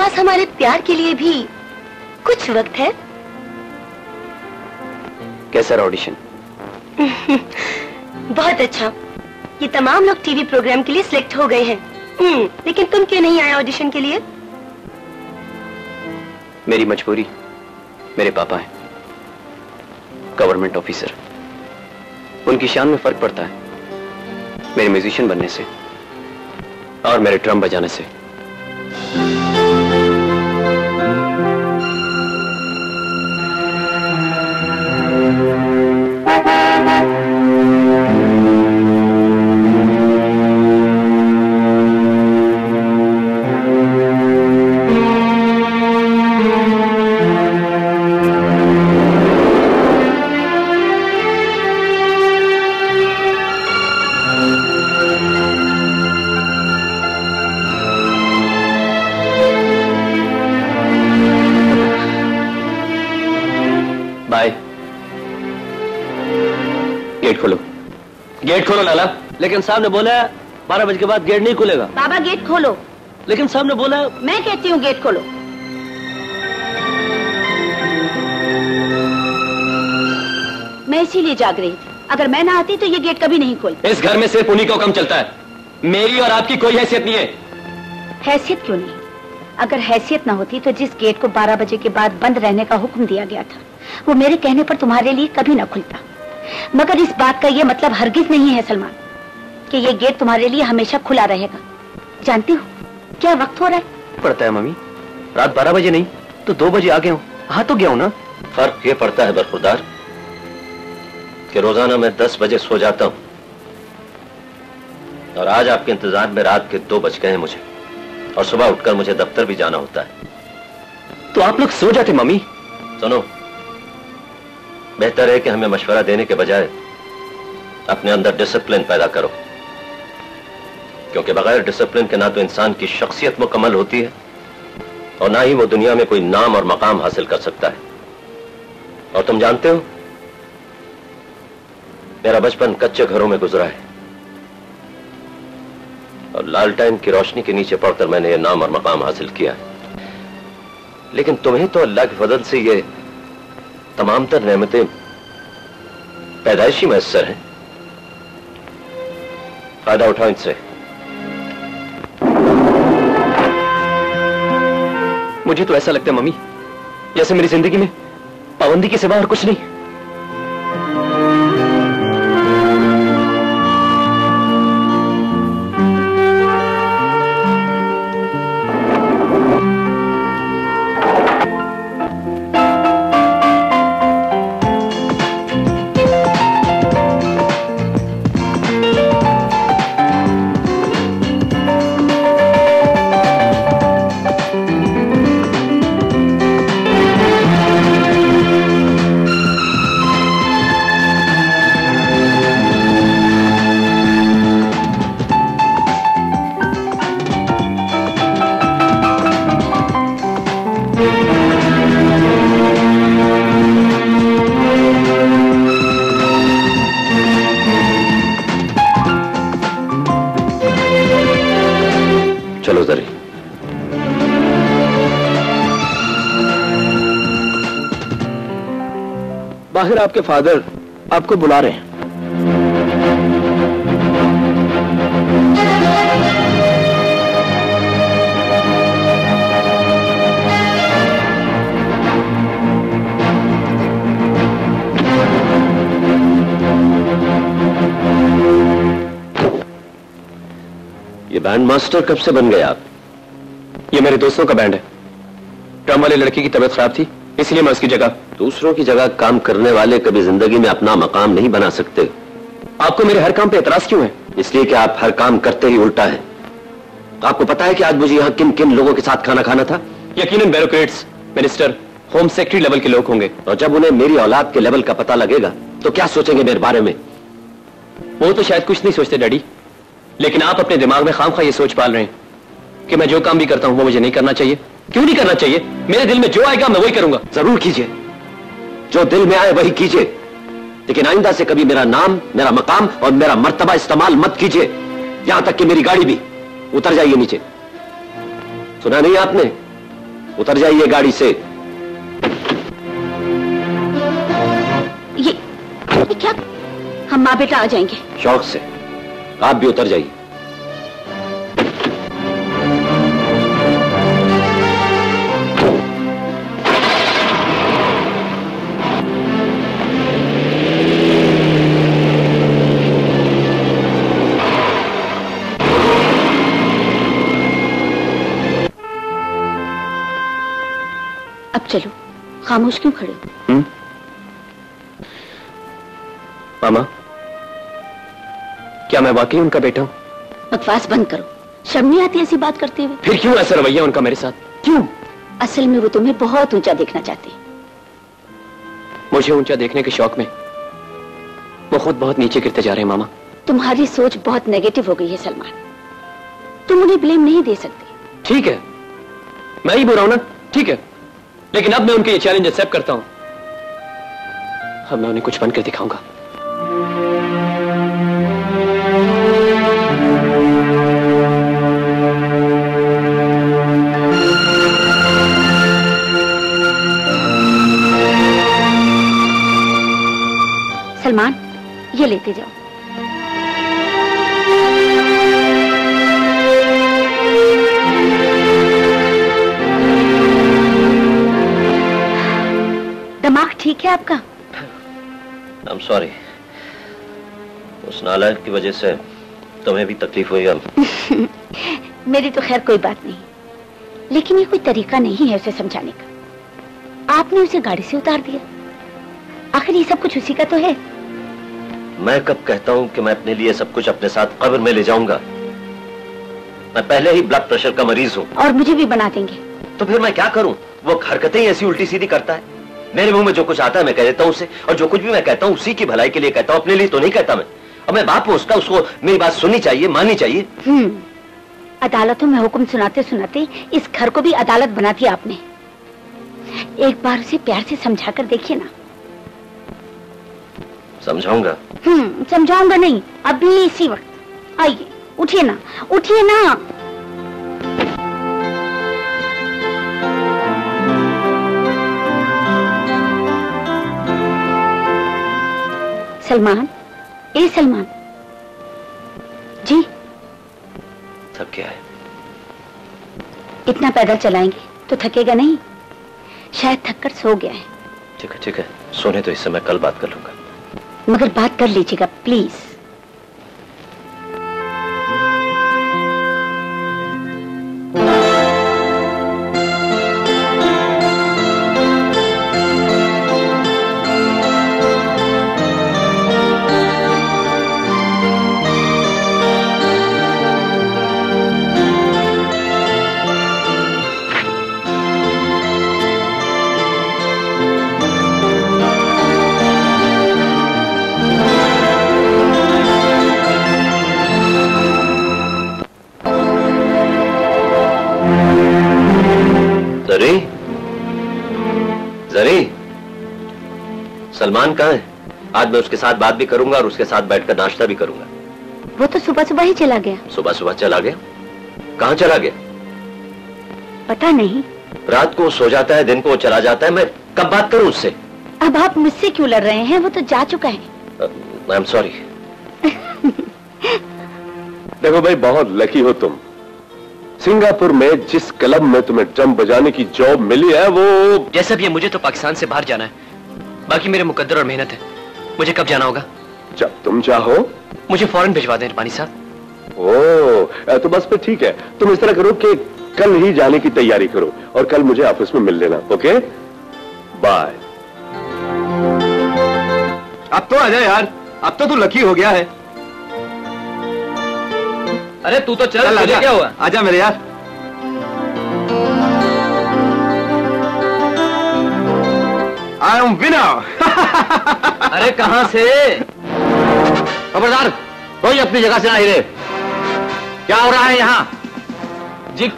पास हमारे प्यार के लिए भी कुछ वक्त है? कैसा रहा ऑडिशन बहुत अच्छा। ये तमाम लोग टीवी प्रोग्राम के लिए सिलेक्ट हो गए हैं। हम्म, लेकिन तुम क्यों नहीं आए ऑडिशन के लिए? मेरी मजबूरी। मेरे पापा हैं। गवर्नमेंट ऑफिसर उनकी शान में फ़र्क पड़ता है। मेरे म्यूजिशियन बनने से और मेरे ड्रम बजाने से। खोलो लाला। लेकिन साहब ने बोला बारह बजे के बाद गेट नहीं खुलेगा। बाबा गेट खोलो। लेकिन साहब ने बोला मैं कहती हूँ गेट खोलो। मैं इसीलिए जाग रही थी। अगर मैं ना आती तो ये गेट कभी नहीं खोल इस घर में सिर्फ़ उन्हीं का हुक्म चलता है। मेरी और आपकी कोई हैसियत नहीं है। हैसियत क्यों नहीं? अगर हैसियत ना होती तो जिस गेट को 12 बजे के बाद बंद रहने का हुक्म दिया गया था वो मेरे कहने पर तुम्हारे लिए कभी ना खुलता। मगर इस बात का ये मतलब हरगिज नहीं है सलमान कि ये गेट तुम्हारे लिए हमेशा खुला रहेगा। जानती हो क्या वक्त हो रहा है? पड़ता है मम्मी। रात बारह बजे नहीं तो दो बजे आ गया हूँ। हाँ तो गया हूँ ना। फ़र्क ये पड़ता है बरखुरदार कि रोज़ाना मैं दस बजे सो जाता हूँ। और आज आपके इंतज़ार में रात के दो बज गए हैं मुझे। और सुबह उठकर मुझे दफ्तर भी जाना होता है। तो आप लोग सो जाते मम्मी। सुनो बेहतर है कि हमें मशवरा देने के बजाय अपने अंदर डिसिप्लिन पैदा करो। क्योंकि बगैर डिसिप्लिन के ना तो इंसान की शख्सियत मुकम्मल होती है और ना ही वो दुनिया में कोई नाम और मकाम हासिल कर सकता है। और तुम जानते हो, मेरा बचपन कच्चे घरों में गुजरा है। और लालटाइन की रोशनी के नीचे पढ़कर मैंने ये नाम और मकाम हासिल किया है। लेकिन तुम्हें तो अल्लाह के फजल से ये तमाम तर रहमतें पैदाइशी मैसर हैं। फ़ायदा उठाओ इनसे। मुझे तो ऐसा लगता है, मम्मी, जैसे मेरी ज़िंदगी में पाबंदी के सिवा और कुछ नहीं। बाहर आपके फादर आपको बुला रहे हैं। ये बैंड मास्टर कब से बन गए आप? ये मेरे दोस्तों का बैंड है। ड्रम वाले लड़की की तबीयत खराब थी, इसलिए मैं उसकी जगह दूसरों की जगह काम करने वाले कभी ज़िंदगी में अपना मकाम नहीं बना सकते। आपको मेरे हर काम पे एतराज़ क्यों है? इसलिए कि आप हर काम करते ही उल्टा है। आपको पता है कि आज मुझे यहाँ किन किन लोगों के साथ खाना खाना था? यकीनन bureaucrats minister, home secretary level के लोग होंगे। और जब उन्हें मेरी औलाद के लेवल का पता लगेगा तो क्या सोचेंगे मेरे बारे में? वो तो शायद कुछ नहीं सोचते, डैडी। लेकिन आप अपने दिमाग में खाम खा ये सोच पाल रहे हैं कि मैं जो काम भी करता हूँ, वो मुझे नहीं करना चाहिए। क्यों नहीं करना चाहिए? मेरे दिल में जो आएगा, मैं वही करूँगा। ज़रूर कीजिए। जो दिल में आए वही कीजिए। लेकिन आइंदा से कभी मेरा नाम मेरा मकाम और मेरा मर्तबा इस्तेमाल मत कीजिए। यहाँ तक कि मेरी गाड़ी भी। उतर जाइए नीचे। सुना नहीं आपने? उतर जाइए गाड़ी से। ये ये क्या? हम माँ बेटा आ जाएँगे। शौक से। आप भी उतर जाइए। चलो। खामोश क्यों खड़े हो? हम्म? मामा क्या मैं वाकई उनका बेटा हूँ? बकवास बंद करो। शर्म नहीं आती ऐसी बात करते हुए? फिर क्यों ऐसा रवैया उनका मेरे साथ? क्यों? असल में वो तुम्हें बहुत ऊँचा देखना चाहते हैं। मुझे ऊँचा देखने के शौक में वो खुद बहुत नीचे गिरते जा रहे हैं मामा। तुम्हारी सोच बहुत नेगेटिव हो गई है सलमान। तुम उन्हें ब्लेम नहीं दे सकते। ठीक है। मैं ही बुरा हूँ ना? ठीक है। लेकिन अब मैं उनके ये चैलेंज एक्सेप्ट करता हूँ। अब मैं उन्हें कुछ बनकर दिखाऊँगा। सलमान, ये लेते जाओ। दिमाग ठीक है आपका? आई एम सॉरी उस नालायक की वजह से तुम्हें भी तकलीफ़ हुई अब। मेरी तो खैर कोई बात नहीं। लेकिन ये कोई तरीका नहीं है उसे समझाने का। आपने उसे गाड़ी से उतार दिया। आखिर ये सब कुछ उसी का तो है। मैं कब कहता हूँ कि मैं अपने लिए सब कुछ अपने साथ कब्र में ले जाऊँगा? मैं पहले ही ब्लड प्रेशर का मरीज़ हूँ। और मुझे भी बना देंगे। तो फिर मैं क्या करूँ? वो हरकतें ऐसी उल्टी सीधी करता है। मेरे मुँह में जो कुछ आता है मैं कह देता हूँ उसे और जो कुछ भी मैं कहता हूँ उसी की भलाई के लिए कहता हूँ। अपने लिए तो नहीं कहता मैं। और मैं बाप हूँ उसका उसको मेरी बात सुननी चाहिए माननी चाहिए। हम्म। अदालतों में हुक्म सुनाते सुनाते इस घर को भी अदालत बना दिया आपने। एक बार उसे प्यार से समझा कर देखिए ना। समझाऊँगा? हम्म समझाऊँगा नहीं अभी इसी वक्त। आइए उठिए ना उठिए ना। सलमान? ए सलमान। जी। थक गया है। इतना पैदल चलाएँगे तो थकेगा नहीं। शायद थककर सो गया है। ठीक है ठीक है। सोने तो इस समय कल बात कर लूँगा। मगर बात कर लीजिएगा प्लीज़। आज मैं उसके साथ बात भी करूँगा और उसके साथ बैठकर नाश्ता भी करूँगा। वो तो सुबह सुबह ही चला गया। सुबह सुबह चला गया? कहाँ चला गया? पता नहीं। रात को वो सो जाता है दिन को वो चला जाता है मैं कब बात करूँ उससे? अब आप मुझसे क्यों लड़ रहे हैं? वो तो जा चुका है। I am sorry. देखो भाई बहुत लकी हो तुम। सिंगापुर में जिस क्लब में तुम्हें ड्रम बजाने की जॉब मिली है वो जैसा भी है मुझे तो पाकिस्तान से बाहर जाना है। बाकी मेरे मुकद्दर और मेहनत है। मुझे कब जाना होगा? जब तुम चाहो। मुझे फ़ौरन भिजवा दें पानी साहब। ओ तो बस फिर ठीक है। तुम इस तरह करो कि कल ही जाने की तैयारी करो और कल मुझे ऑफ़िस में मिल लेना ओके? बाय अब तो आजा यार। अब तो तू लकी हो गया है। अरे तू तो चल आजा क्या हुआ? आजा मेरे यार। आई एम विनर अरे कहाँ से? खबरदार कोई अपनी जगह से ना हिले क्या हो रहा है यहाँ? जी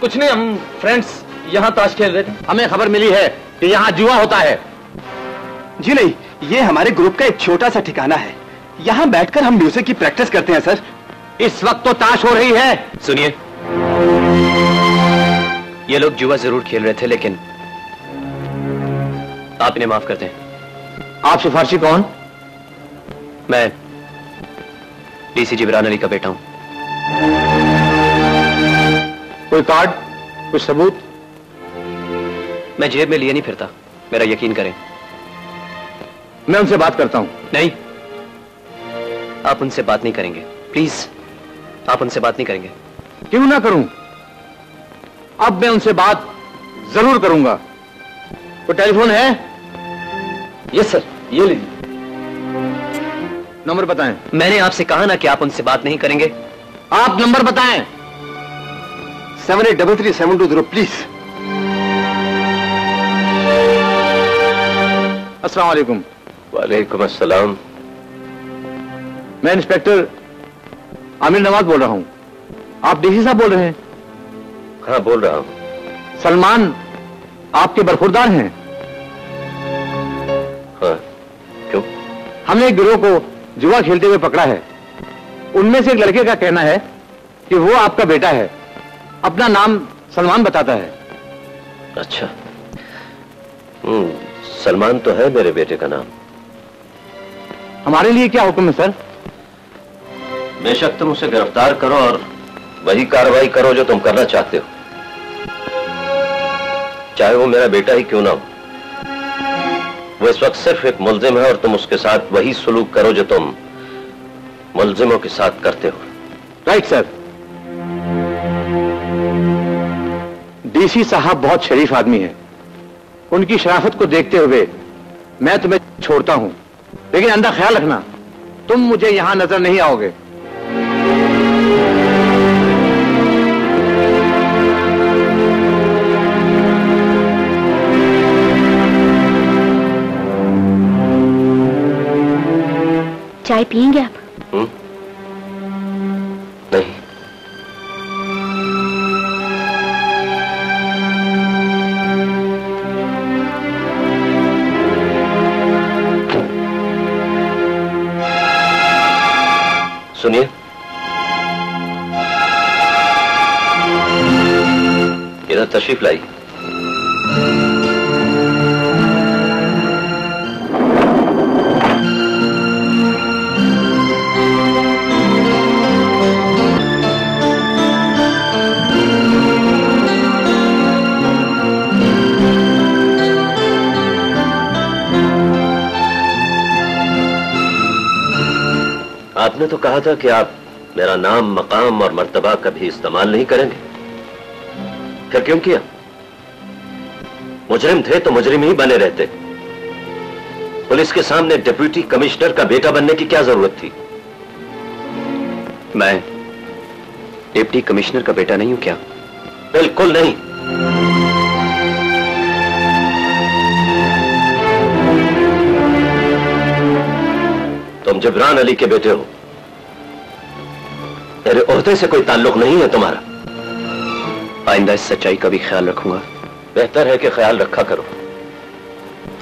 कुछ नहीं हम फ्रेंड्स यहाँ ताश खेल रहे थे। हमें खबर मिली है कि यहाँ जुआ होता है। जी नहीं ये हमारे ग्रुप का एक छोटा सा ठिकाना है। यहाँ बैठकर हम म्यूज़िक की प्रैक्टिस करते हैं सर। इस वक्त तो ताश हो रही है। सुनिए। ये लोग जुआ ज़रूर खेल रहे थे लेकिन आप इन्हें माफ़ करते दें। आप सिफारशी कौन? मैं डीसी जिबरान अली का बेटा हूँ। कोई कार्ड? कोई सबूत? मैं जेब में लिए नहीं फिरता। मेरा यकीन करें। मैं उनसे बात करता हूँ। नहीं। आप उनसे बात नहीं करेंगे। प्लीज़ आप उनसे बात नहीं करेंगे। क्यों ना करूँ? अब मैं उनसे बात ज़रूर करूँगा। कोई टेलीफोन है? यस सर ये लीजिए। नंबर बताएँ। मैंने आपसे कहा ना कि आप उनसे बात नहीं करेंगे। आप नंबर बताएँ। Seven eight double three seven two zero please अस्सलाम वालेकुम। वालेकुम अस्सलाम। मैं इंस्पेक्टर आमिर नवाज़ बोल रहा हूँ। आप डीसी साहब बोल रहे हैं। हाँ बोल रहा हूँ। सलमान आपके बरखुरदार हैं। हाँ। हमने एक गिरोह को जुआ खेलते हुए पकड़ा है। उनमें से एक लड़के का कहना है कि वो आपका बेटा है। अपना नाम सलमान बताता है। अच्छा। हम्म सलमान तो है मेरे बेटे का नाम। हमारे लिए क्या हुक्म है सर? बेशक तुम उसे गिरफ़्तार करो और वही कार्रवाई करो जो तुम करना चाहते हो। चाहे वो मेरा बेटा ही क्यों ना हो। वो इस वक्त सिर्फ़ एक मुलजिम है और तुम उसके साथ वही सलूक करो जो तुम मुलजिमों के साथ करते हो। राइट सर डीसी साहब बहुत शरीफ आदमी है। उनकी शराफत को देखते हुए मैं तुम्हें छोड़ता हूँ। लेकिन अंदर ख्याल रखना, तुम मुझे यहाँ नज़र नहीं आओगे। चाय पियेंगे आप? हम्म? नहीं। सुनिए। इधर तशरीफ़ लाई। आपने तो कहा था कि आप मेरा नाम, मकाम और मर्तबा कभी इस्तेमाल नहीं करेंगे। फिर क्यों किया? मुजरिम थे तो मुजरिम ही बने रहते। पुलिस के सामने डिप्यूटी कमिश्नर का बेटा बनने की क्या ज़रूरत थी? मैं डिप्टी कमिश्नर का बेटा नहीं हूँ क्या? बिल्कुल नहीं। तुम जबरान अली के बेटे हो। तेरे ओहदे से कोई ताल्लुक नहीं है तुम्हारा। आइंदा इस सच्चाई का भी ख्याल रखूँगा। बेहतर है कि ख्याल रखा करो।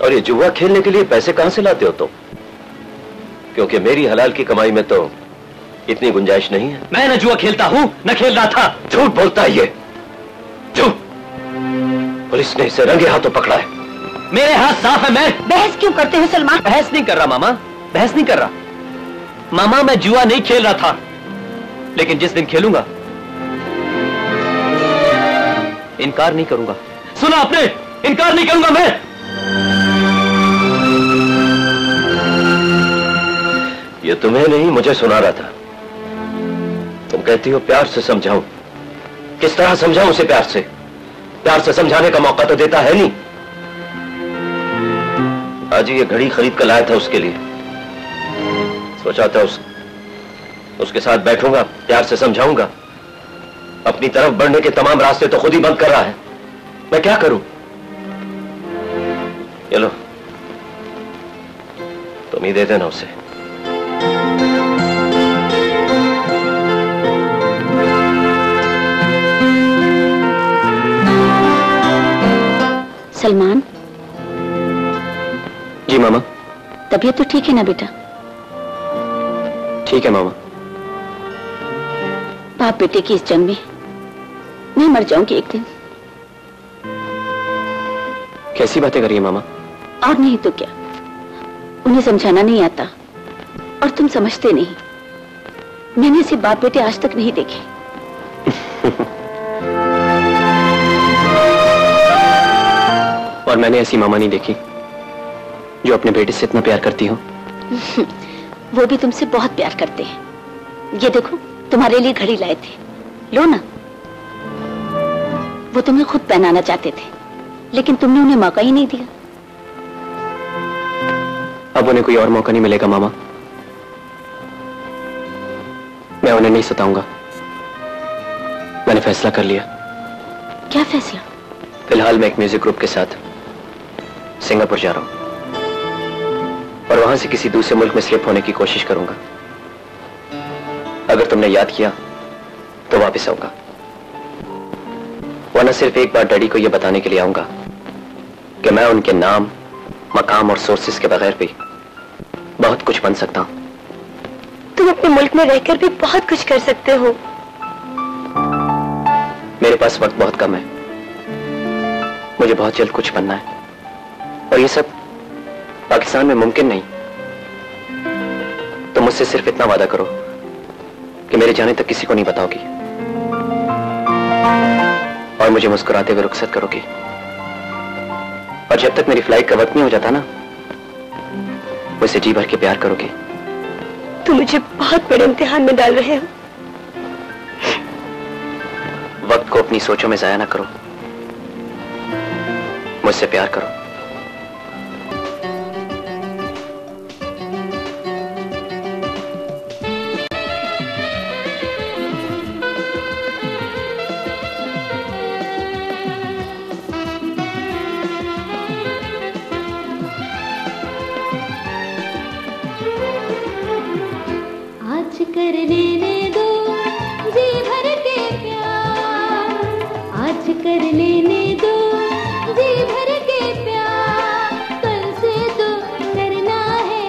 और ये जुआ खेलने के लिए पैसे कहाँ से लाते हो तुम? क्योंकि मेरी हलाल की कमाई में तो इतनी गुंजाइश नहीं है। मैं न जुआ खेलता हूँ न खेल रहा था। झूठ बोलता है ये। झूठ। पुलिस ने इसे रंगे हाथों पकड़ा है। मेरे हाथ साफ़ है मैं बहस क्यों करते हो सलमान? बहस नहीं कर रहा मामा। बहस नहीं कर रहा। मामा मैं जुआ नहीं खेल रहा था। लेकिन जिस दिन खेलूँगा, इनकार नहीं करूँगा। सुना आपने, इनकार नहीं करूँगा मैं। ये तुम्हें नहीं, मुझे सुना रहा था। तुम कहती हो, प्यार से समझाऊं। किस तरह समझाऊं उसे प्यार से? प्यार से समझाने का मौका तो देता है नहीं। आज ये घड़ी खरीद कर लाया था उसके लिए। सोचा था उस उसके साथ बैठूँगा प्यार से समझाऊँगा। अपनी तरफ़ बढ़ने के तमाम रास्ते तो खुद ही बंद कर रहा है। मैं क्या करूँ? चलो तुम ही दे देना उसे। सलमान? जी मामा। तबीयत तो ठीक है ना बेटा? ठीक है मामा। बाप बेटे की इस जंग में मैं मर जाऊँगी एक दिन। कैसी बातें करिए मामा? और नहीं तो क्या? उन्हें समझाना नहीं आता और तुम समझते नहीं। मैंने ऐसे बाप बेटे आज तक नहीं देखे। और मैंने ऐसी मामा नहीं देखी जो अपने बेटे से इतना प्यार करती हो। वो भी तुमसे बहुत प्यार करते हैं। ये देखो तुम्हारे लिए घड़ी लाए थे। लो ना। वो तुम्हें खुद पहनाना चाहते थे लेकिन तुमने उन्हें मौका ही नहीं दिया। अब उन्हें कोई और मौका नहीं मिलेगा मामा। मैं उन्हें नहीं सताऊँगा। मैंने फैसला कर लिया। क्या फैसला? फ़िलहाल मैं एक म्यूज़िक ग्रुप के साथ सिंगापुर जा रहा हूँ। और वहाँ से किसी दूसरे मुल्क में स्लिप होने की कोशिश करूँगा। अगर तुमने याद किया तो वापस आऊँगा वरना सिर्फ़ एक बार डैडी को यह बताने के लिए आऊँगा कि मैं उनके नाम मकाम और सोर्सेस के बगैर भी बहुत कुछ बन सकता हूँ। तुम अपने मुल्क में रहकर भी बहुत कुछ कर सकते हो। मेरे पास वक्त बहुत कम है। मुझे बहुत जल्द कुछ बनना है। और ये सब पाकिस्तान में मुमकिन नहीं। तो मुझसे सिर्फ़ इतना वादा करो कि मेरे जाने तक किसी को नहीं बताओगी। और मुझे मुस्कुराते हुए रुखसत करोगी। और जब तक मेरी फ़्लाइट का वक्त नहीं हो जाता ना मुझसे जी भर के प्यार करोगी। तुम मुझे बहुत बड़े इम्तिहान में डाल रहे हो। वक्त को अपनी सोचों में जाया ना करो। मुझसे प्यार करो। लेने दो, जी भर के प्यार। आज कर लेने दो, जी भर के प्यार। कल से तो करना है,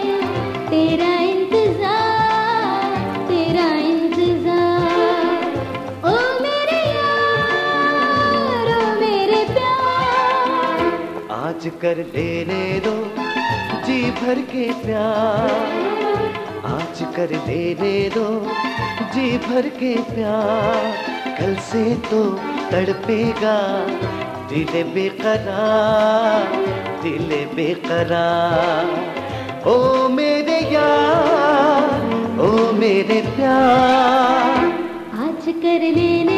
तेरा इंतज़ार तेरा इंतज़ार। ओ मेरे यार, ओ मेरे प्यार। आज कर लेने दो, जी भर के प्यार। कर देने दो, जी भर के प्यार। कल से तो तड़पेगा, दिल बेकरार दिल बेकरार। ओ मेरे यार, ओ मेरे प्यार। आज कर लेने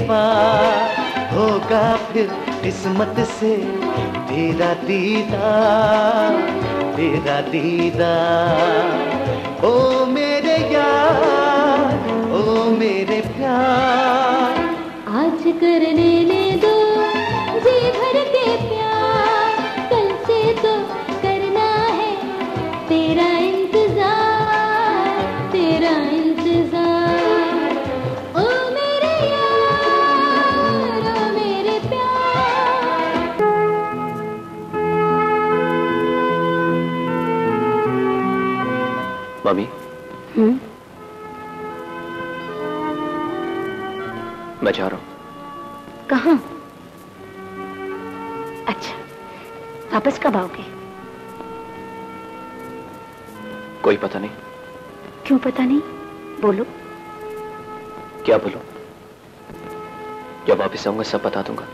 पार होगा फिर किस्मत से। तेरा दीदा तेरा दीदा ओ मेरे यार, ओ मेरे प्यार। आज कर कोई पता नहीं। क्यों पता नहीं? बोलो। क्या बोलो? जब वापिस आऊँगा सब बता दूँगा।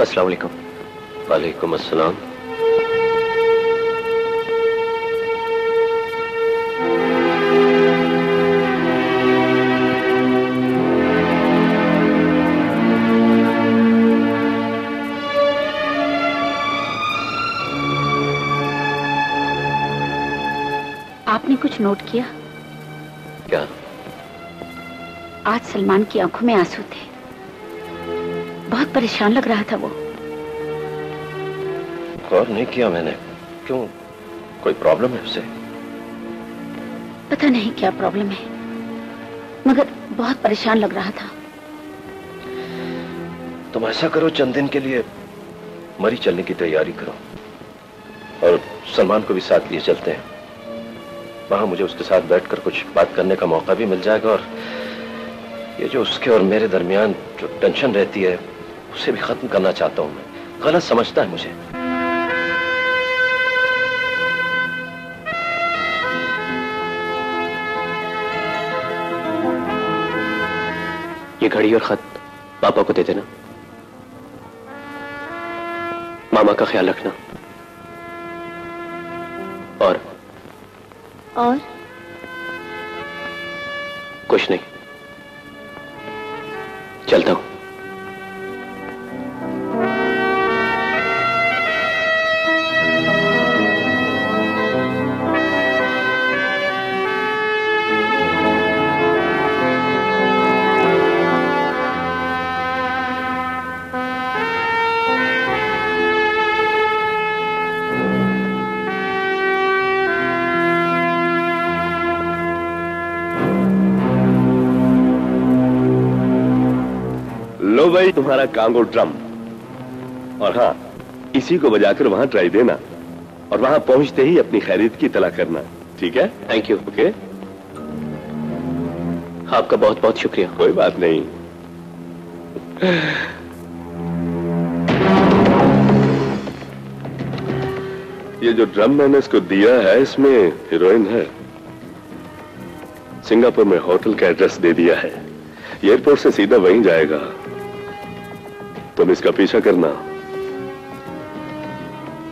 अस्सलाम वालेकुम वालेकुम अस्सलाम। आपने कुछ नोट किया? क्या? आज सलमान की आँखों में आँसू थे। बहुत परेशान लग रहा था वो। गौर नहीं किया मैंने। क्यों? कोई प्रॉब्लम है उसे? पता नहीं क्या प्रॉब्लम है मगर बहुत परेशान लग रहा था। तुम ऐसा करो चंद दिन के लिए मरी चलने की तैयारी करो। और सलमान को भी साथ लिए चलते हैं। वहाँ मुझे उसके साथ बैठकर कुछ बात करने का मौका भी मिल जाएगा और ये जो उसके और मेरे दरमियान जो टेंशन रहती है उसे भी खत्म करना चाहता हूँ मैं। गलत समझता है मुझे। ये घड़ी और खत पापा को दे देना। मामा का ख्याल रखना। और? और? कुछ नहीं। चलता हूँ। Congo drum. और हाँ इसी को बजाकर वहाँ ट्राई देना। और वहाँ पहुँचते ही अपनी खैरियत की तला करना। ठीक है? Thank you okay? आपका बहुत बहुत शुक्रिया। कोई बात नहीं। ये जो ड्रम मैंने इसको दिया है इसमें हीरोइन है। सिंगापुर में होटल का एड्रेस दे दिया है। एयरपोर्ट से सीधा वहीं जाएगा। तुम इसका पीछा करना।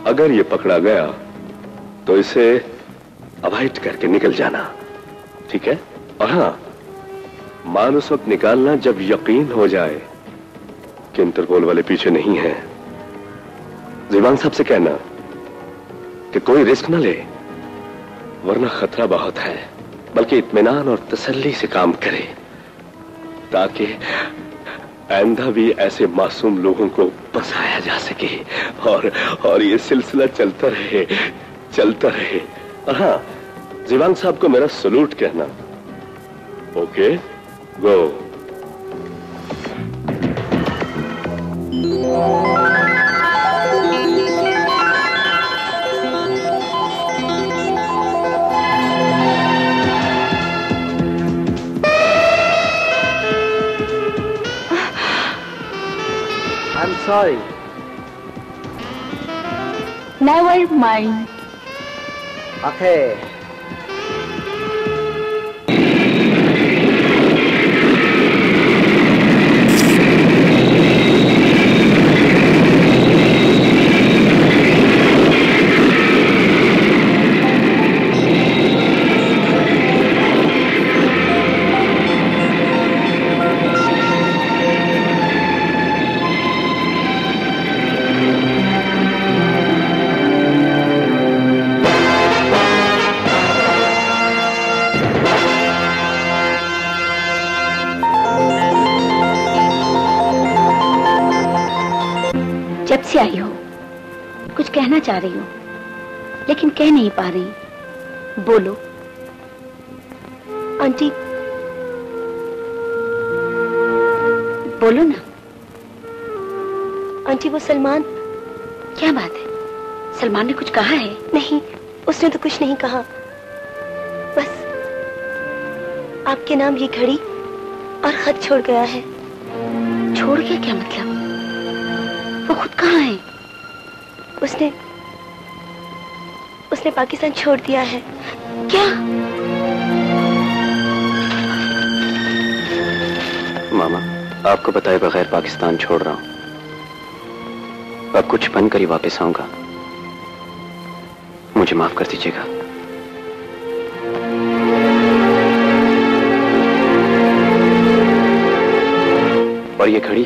अगर ये पकड़ा गया तो इसे अवॉइड करके निकल जाना। ठीक है? और हाँ मान उस वक्त निकालना जब यकीन हो जाए कि इंटरपोल वाले पीछे नहीं है। जीवान साहब से कहना कि कोई रिस्क ना ले, वरना खतरा बहुत है, बल्कि इतमान और तसल्ली से काम करे, ताकि आइंदा भी ऐसे मासूम लोगों को बसाया जा सके। और और ये सिलसिला चलता रहे चलता रहे। और हाँ जीवान साहब को मेरा सलूट कहना। Okay, go. Sorry. Never mind. Okay. चाह रही हो। लेकिन कह नहीं पा रही। बोलो। आंटी। बोलो ना। आंटी वो सलमान। क्या बात है? सलमान ने कुछ कहा है? नहीं उसने तो कुछ नहीं कहा। बस आपके नाम ये घड़ी और खत छोड़ गया है। छोड़ गया क्या मतलब? वो खुद कहाँ है? उसने उसने पाकिस्तान छोड़ दिया है। क्या? मामा, आपको बताए बगैर पाकिस्तान छोड़ रहा हूँ। अब कुछ बनकर ही वापस आऊँगा। मुझे माफ़ कर दीजिएगा। और ये घड़ी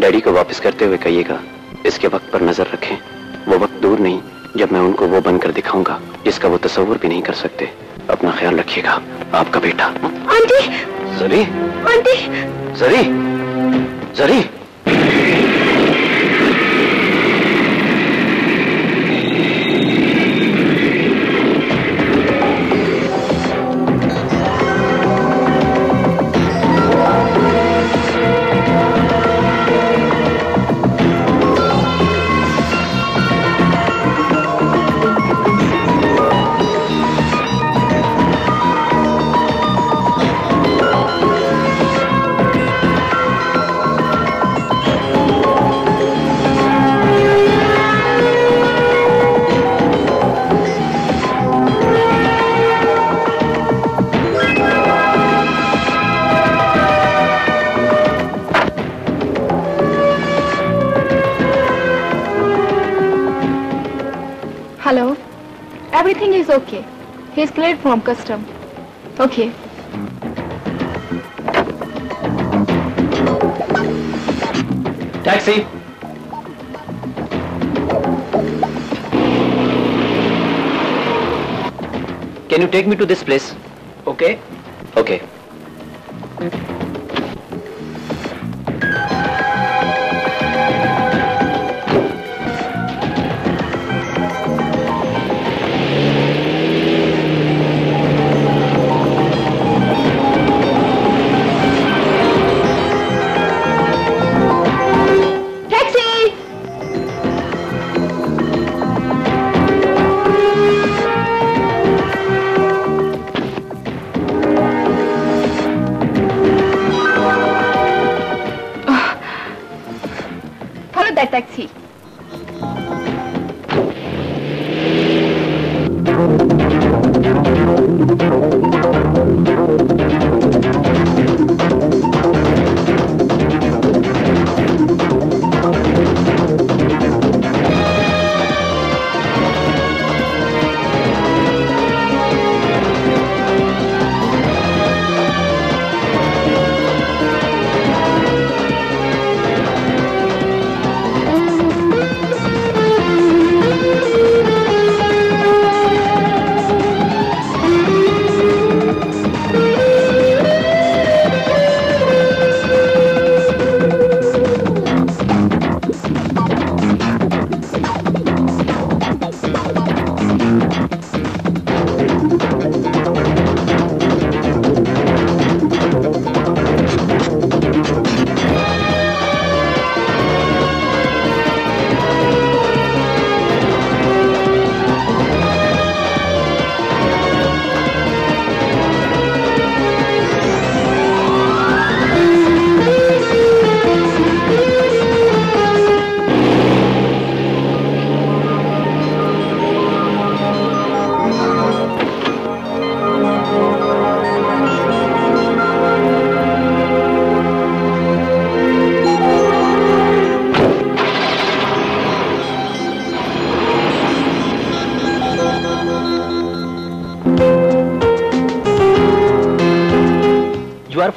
डैडी को वापस करते हुए कहिएगा, इसके वक्त पर नज़र रखें, वो वक्त दूर नहीं। जब मैं उनको वो बनकर दिखाऊँगा जिसका वो तस्वुर भी नहीं कर सकते। अपना ख्याल रखिएगा आपका बेटा। आंटी! जरी। आंटी! जरी। जरी। From custom. Okay. Taxi! Can you take me to this place? Okay. Okay.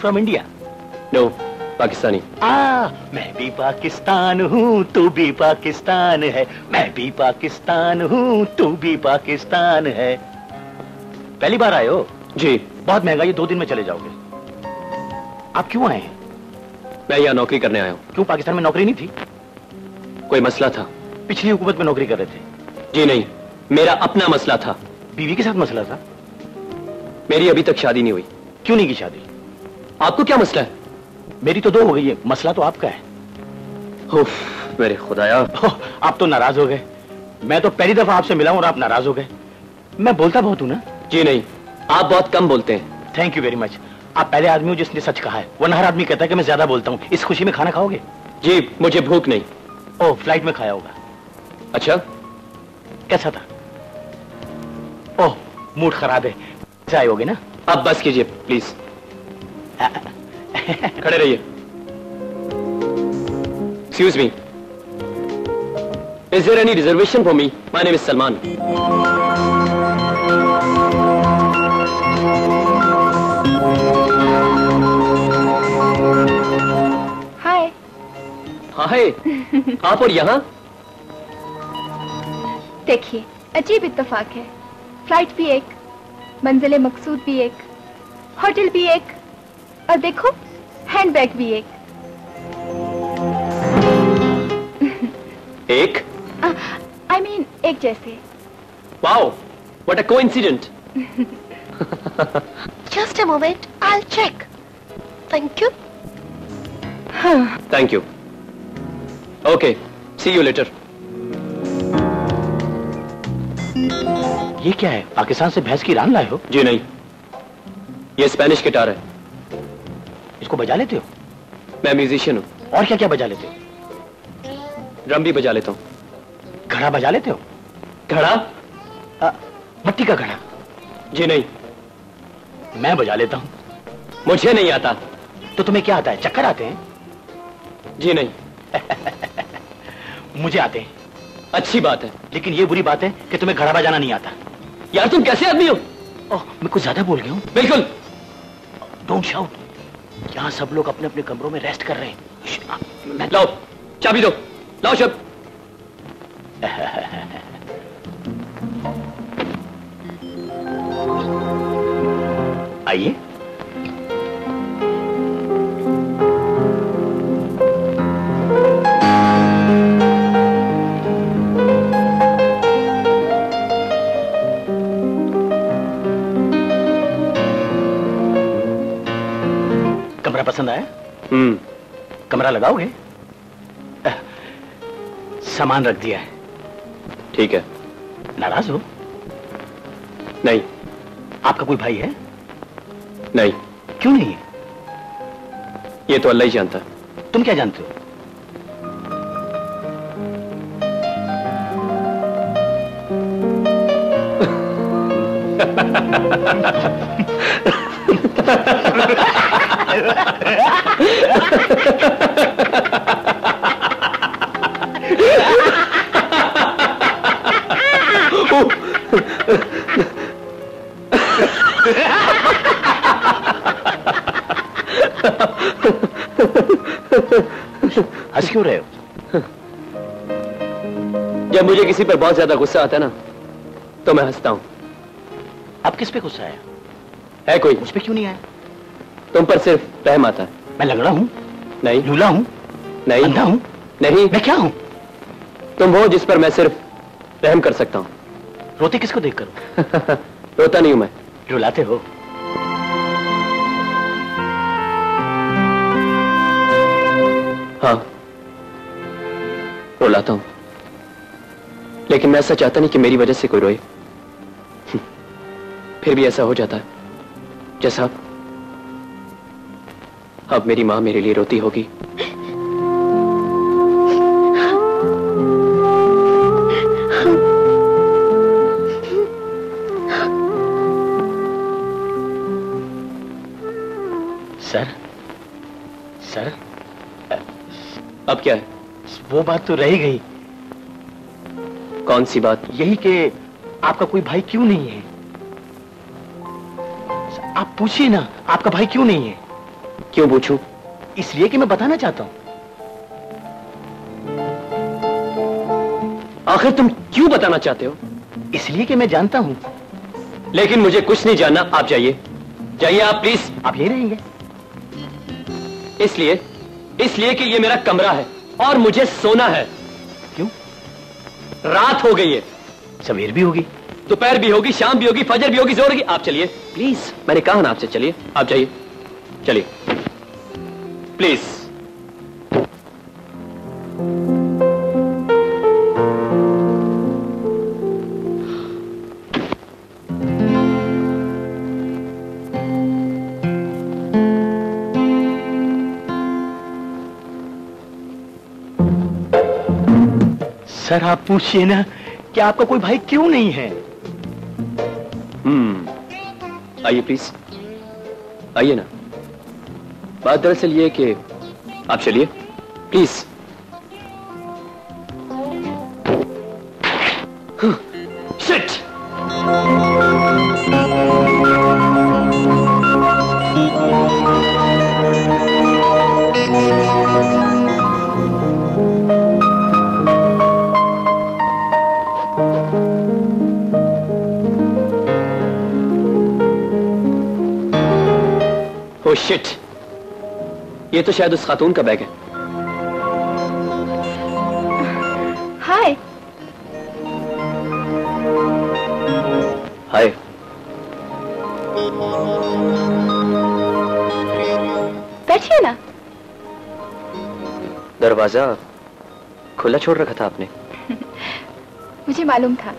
From India no Pakistani आ मैं भी पाकिस्तान हूँ तू भी पाकिस्तान है। मैं भी पाकिस्तान हूँ तू भी पाकिस्तान है। पहली बार आए हो? जी। बहुत महँगा ये दो दिन में चले जाओगे। आप क्यों आए हैं? मैं यहाँ नौकरी करने आया हूँ। क्यों पाकिस्तान में नौकरी नहीं थी? कोई मसला था? पिछली हुकूमत में नौकरी कर रहे थे। जी नहीं मेरा अपना मसला था। बीवी के साथ मसला था? मेरी अभी तक शादी नहीं हुई। क्यों नहीं की शादी? आपको क्या मसला है? मेरी तो दो हो गई है। मसला तो आपका है। उफ, मेरे खुदाया। आप तो नाराज़ हो गए। मैं तो पहली दफ़ा आपसे मिला हूँ और आप नाराज़ हो गए। मैं बोलता बहुत हूँ ना? जी नहीं आप बहुत कम बोलते हैं। थैंक यू वेरी मच आप पहले आदमी हो जिसने सच कहा है। वरना हर आदमी कहता है कि मैं ज़्यादा बोलता हूँ। इस खुशी में खाना खाओगे? जी मुझे भूख नहीं। ओह फ़्लाइट में खाया होगा। अच्छा? कैसा था? ओह मूड खराब है। चाय होगी ना? अब बस कीजिए प्लीज़। खड़े रहिए। Excuse me is there any reservation for me my name is Salman hi hi आप और यहाँ? देखिए अजीब इत्तेफाक है। फ़्लाइट भी एक मंजिल मकसूद भी एक होटल भी एक। और देखो हैंडबैग भी एक। एक? आई मीन mean, एक जैसे। Wow what a coincident Just a moment, I'll check. Thank you. Thank you okay see you later ये क्या है? पाकिस्तान से भैंस की रान लाए हो? जी नहीं। ये स्पेनिश गिटार है। इसको बजा लेते हो? मैं म्यूजिशियन हूँ। और क्या क्या बजा लेते हो? ड्रम भी बजा लेता हूँ। घड़ा बजा लेते हो? घड़ा? मट्टी का घड़ा। जी नहीं। मैं बजा लेता हूँ। मुझे नहीं आता। तो तुम्हें क्या आता है? चक्कर आते हैं? जी नहीं। मुझे आते हैं। अच्छी बात है। लेकिन ये बुरी बात है कि तुम्हें घड़ा बजाना नहीं आता। यार तुम कैसे आदमी हो? ओह मैं कुछ ज़्यादा बोल गया हूँ। बिल्कुल। डोंट शाउट यहाँ सब लोग अपने अपने कमरों में रेस्ट कर रहे हैं। मैं लाओ चाबी दो। लाओ शब आइए। पसंद आया? हम्म। कमरा लगाओगे? सामान रख दिया है। ठीक है। नाराज़ हो? नहीं। आपका कोई भाई है? नहीं। क्यों नहीं है? ये तो अल्लाह ही जानता तुम क्या जानते हो? क्यों रहे हो? जब मुझे किसी पर बहुत ज़्यादा गुस्सा आता है ना तो मैं हंसता हूँ। आप किस पे गुस्सा आया है कोई? मुझ पे क्यों नहीं आया? तुम पर सिर्फ़ रहम आता है। मैं लंगड़ा हूँ नहीं। लूला हूँ नहीं। अंधा हूँ नहीं। मैं क्या हूँ? तुम हो जिस पर मैं सिर्फ़ रहम कर सकता हूँ। रोते किसको देख कर? रोता नहीं हूँ मैं। रुलाते हो। हाँ। रुलाता हूँ। लेकिन मैं ऐसा चाहता नहीं कि मेरी वजह से कोई रोए। फिर भी ऐसा हो जाता है। जैसा अब मेरी माँ मेरे लिए रोती होगी। वो बात तो रह गई। कौन सी बात? यही कि आपका कोई भाई क्यों नहीं है? आप पूछिए ना आपका भाई क्यों नहीं है? क्यों पूछूँ? इसलिए कि मैं बताना चाहता हूँ। आखिर तुम क्यों बताना चाहते हो? इसलिए कि मैं जानता हूँ। लेकिन मुझे कुछ नहीं जानना आप जाइए। जाइए आप प्लीज़। आप यही रहेंगे। इसलिए इसलिए कि ये मेरा कमरा है। और मुझे सोना है। क्यों? रात हो गई है। सवेर भी होगी। दोपहर भी होगी शाम भी होगी फजर भी होगी ज़ोर होगी आप चलिए। प्लीज़ मैंने कहा ना आपसे चलिए। आप जाइए। चलिए। प्लीज़। आप पूछिए ना, कि आपका कोई भाई क्यों नहीं है? हम्म आइए प्लीज़ आइए ना। बात दरअसल ये कि आप चलिए। प्लीज़ ये तो शायद उस खातून का बैग है। हाय। हाय। बैठिए ना। दरवाज़ा खुला छोड़ रखा था आपने। मुझे मालूम था।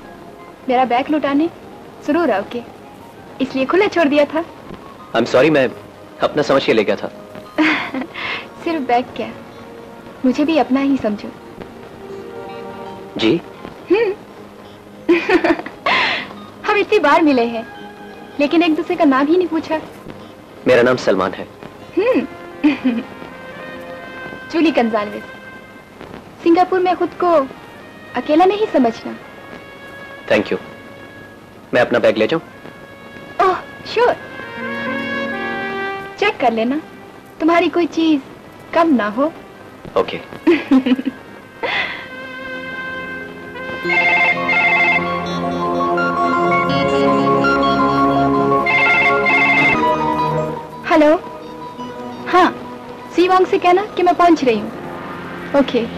मेरा बैग लुटाने ज़रूर आओगे। इसलिए खुला छोड़ दिया था। आई एम सॉरी मैं अपना समझ के ले गया था। सिर्फ़ बैग क्या? मुझे भी अपना ही समझो। जी? हम इतनी बार मिले हैं लेकिन एक दूसरे का नाम ही नहीं पूछा। मेरा नाम सलमान है। हम्म। जूली कंजालवेस सिंगापुर में खुद को अकेला नहीं समझना। थैंक यू मैं अपना बैग ले जाऊँ? ओह श्योर चेक कर लेना। तुम्हारी कोई चीज़ कम ना हो। ओके हेलो हाँ सीवांग से कहना कि मैं पहुँच रही हूँ। ओके हाय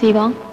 सीवांग चोले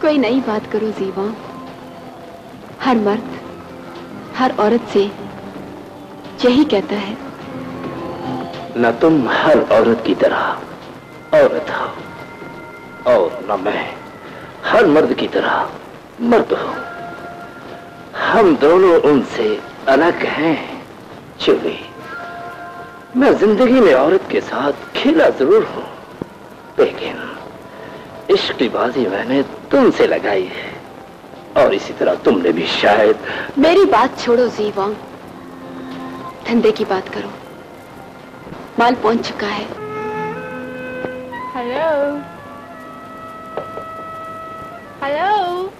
कोई नई बात करो, जीवा। हर मर्द, हर औरत से यही कहता है। न तुम हर औरत की तरह औरत हो, और न मैं हर मर्द की तरह मर्द हूँ। हम दोनों उनसे अलग हैं चुली मैं ज़िंदगी में औरत के साथ खेला ज़रूर हूँ, लेकिन इश्क की बाजी मैंने तुमसे लगाई है। और इसी तरह तुमने भी शायद मेरी बात छोड़ो जीवांग धंधे की बात करो। माल पहुँच चुका है। हेलो हेलो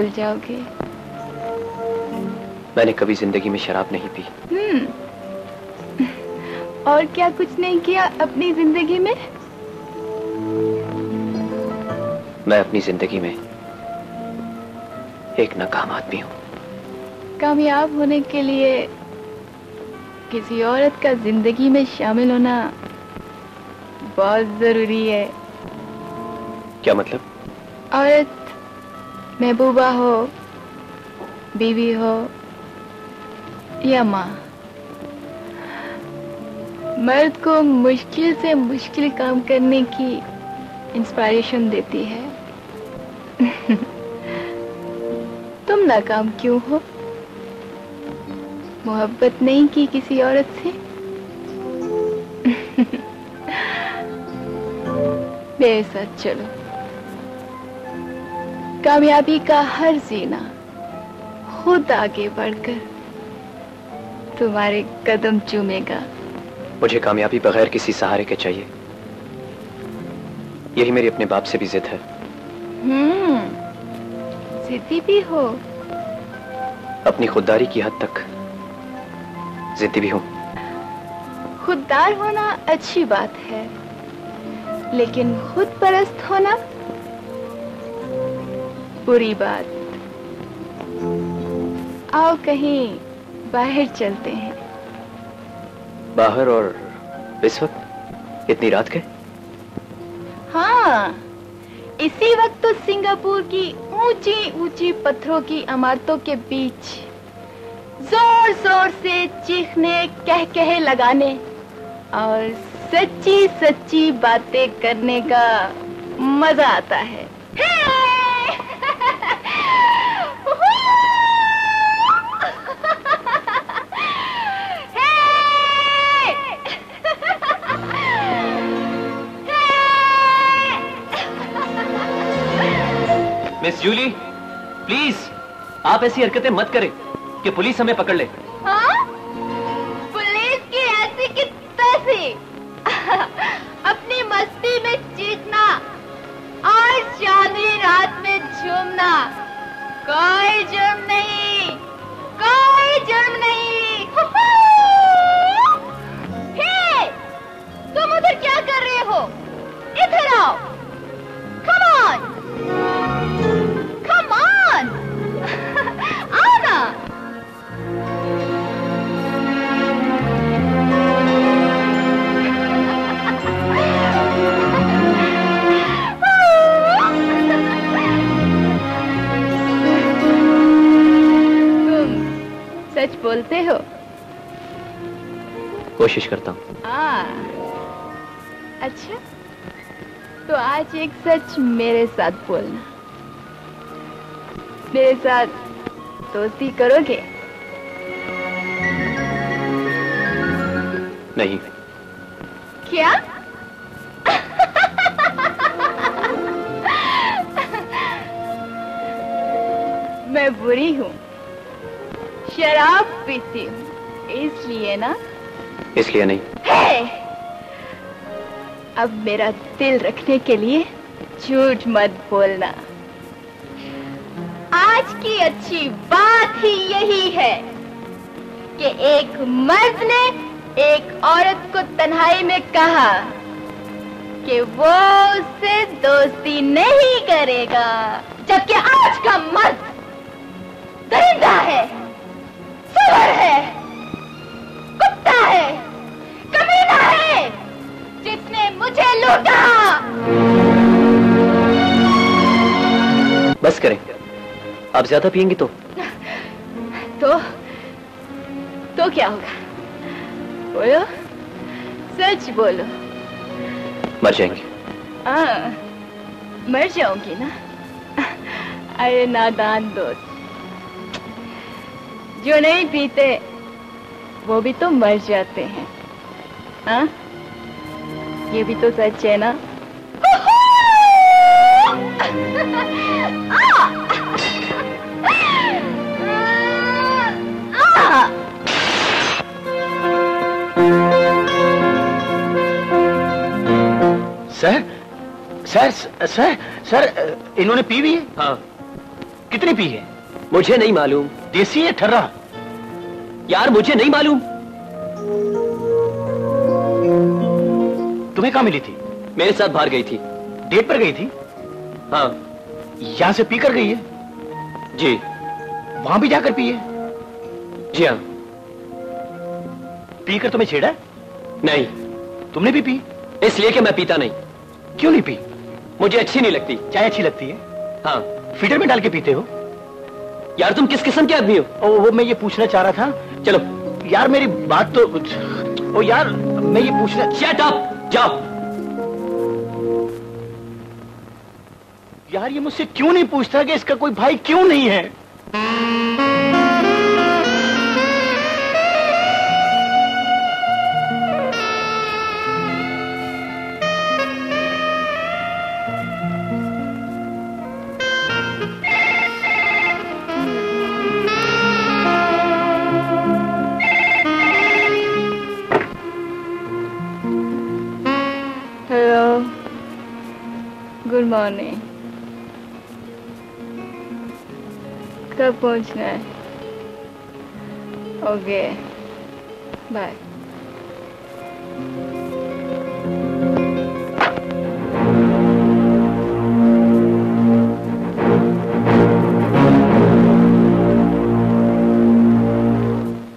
भूल जाओगे। मैंने कभी ज़िंदगी में शराब नहीं पी। हम्म। और क्या कुछ नहीं किया अपनी ज़िंदगी में? मैं अपनी ज़िंदगी में एक नाकाम आदमी हूँ। कामयाब होने के लिए किसी औरत का ज़िंदगी में शामिल होना बहुत ज़रूरी है। क्या मतलब? औरत महबूबा हो, बीवी हो या माँ। मर्द को मुश्किल से मुश्किल काम करने की इंस्पायरेशन देती है। तुम नाकाम क्यों हो? मोहब्बत नहीं की किसी औरत से? मेरे साथ चलो। कामयाबी का हर जीना खुद आगे बढ़कर तुम्हारे कदम चूमेगा। मुझे कामयाबी बगैर किसी सहारे के चाहिए। यही मेरी अपने बाप से भी जिद है। हम्म जिद्दी भी हो। अपनी खुददारी की हद तक जिद्दी भी हूँ। खुददार होना अच्छी बात है लेकिन खुद परस्त होना बुरी बात। आओ कहीं बाहर चलते हैं। बाहर और इस वक्त? इतनी रात के? हाँ इसी वक्त तो सिंगापुर की ऊँची ऊँची पत्थरों की इमारतों के बीच ज़ोर ज़ोर से चीखने कह कहे लगाने और सच्ची सच्ची बातें करने का मज़ा आता है। मिस जूली प्लीज़ आप ऐसी हरकतें मत करें कि पुलिस हमें पकड़ ले। हाँ? पुलिस की ऐसी की तैसी अपनी मस्ती में चीखना और चांदनी रात में झूमना। कोई जुर्म कोशिश करता हूँ। अच्छा तो आज एक सच मेरे साथ बोलना। मेरे साथ दोस्ती करोगे? नहीं। क्या? मैं बुरी हूँ। शराब पीती हूँ इसलिए ना इसलिए नहीं। है अब मेरा दिल रखने के लिए झूठ मत बोलना। आज की अच्छी बात ही यही है कि एक मर्द ने एक औरत को तन्हाई में कहा कि वो उससे दोस्ती नहीं करेगा, जबकि आज का मर्द दरिंदा है, सुअर है। मुझे लूटा। बस करें। आप ज़्यादा पिएँगे तो। तो तो क्या होगा? बोलो। सच बोलो। मर जाएँगे। आ, मर जाऊँगी ना? अरे नादान दोस्त। जो नहीं पीते वो भी तो मर जाते हैं। हाँ ये भी तो सच है ना? सर सर सर सर इन्होंने पी भी है? हाँ। कितनी पी है? मुझे नहीं मालूम। देसी है ठर्रा। यार मुझे नहीं मालूम। तुम्हें कहाँ मिली थी? मेरे साथ बाहर गई थी। डेट पर गई थी? हाँ। यहाँ से पीकर गई है? जी। वहाँ भी जाकर पी है? जी हाँ। पीकर तुम्हें छेड़ा? नहीं। तुमने भी पी? इसलिए कि मैं पीता नहीं। क्यों नहीं पी? मुझे अच्छी नहीं लगती। चाय अच्छी लगती है? हाँ। फीडर में डाल के पीते हो? यार तुम किस किस्म के आदमी हो? ओ, वो मैं ये पूछना चाह रहा था। चलो। यार मेरी बात तो ओ यार मैं ये पूछना शट अप जाओ। यार ये मुझसे क्यों नहीं पूछता कि इसका कोई भाई क्यों नहीं है? मॉर्निंग कब पहुँचना है? ओके। बाय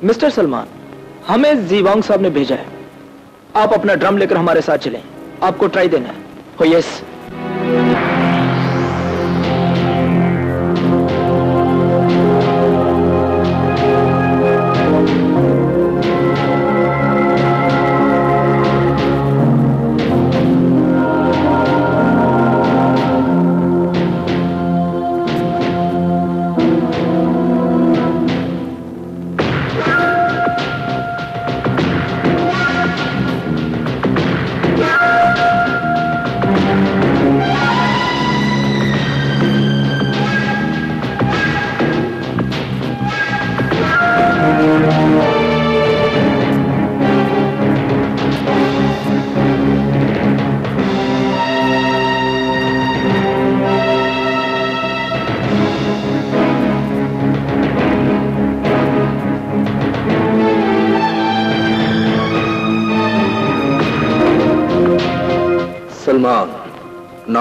मिस्टर सलमान, हमें जीवांग साहब ने भेजा है। आप अपना ड्रम लेकर हमारे साथ चलें। आपको ट्राई देना है। हो यस सलमान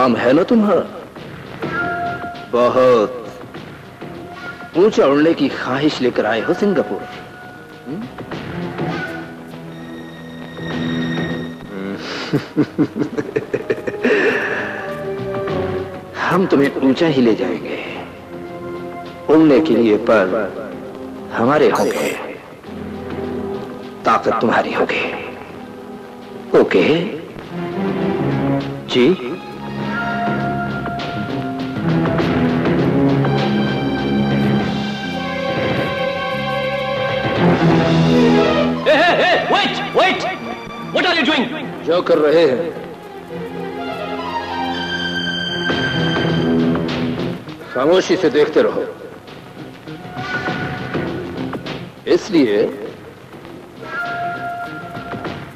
नाम है ना तुम्हारा? बहुत। ऊँचा उड़ने की ख्वाहिश लेकर आए हो सिंगापुर। हम्म? हम तुम्हें ऊँचा ही ले जाएँगे। उड़ने के लिए पर हमारे होंगे। ताकत तुम्हारी होगी। ओके? जी? You doing? जो कर रहे हैं। खामोशी से देखते रहो। इसलिए,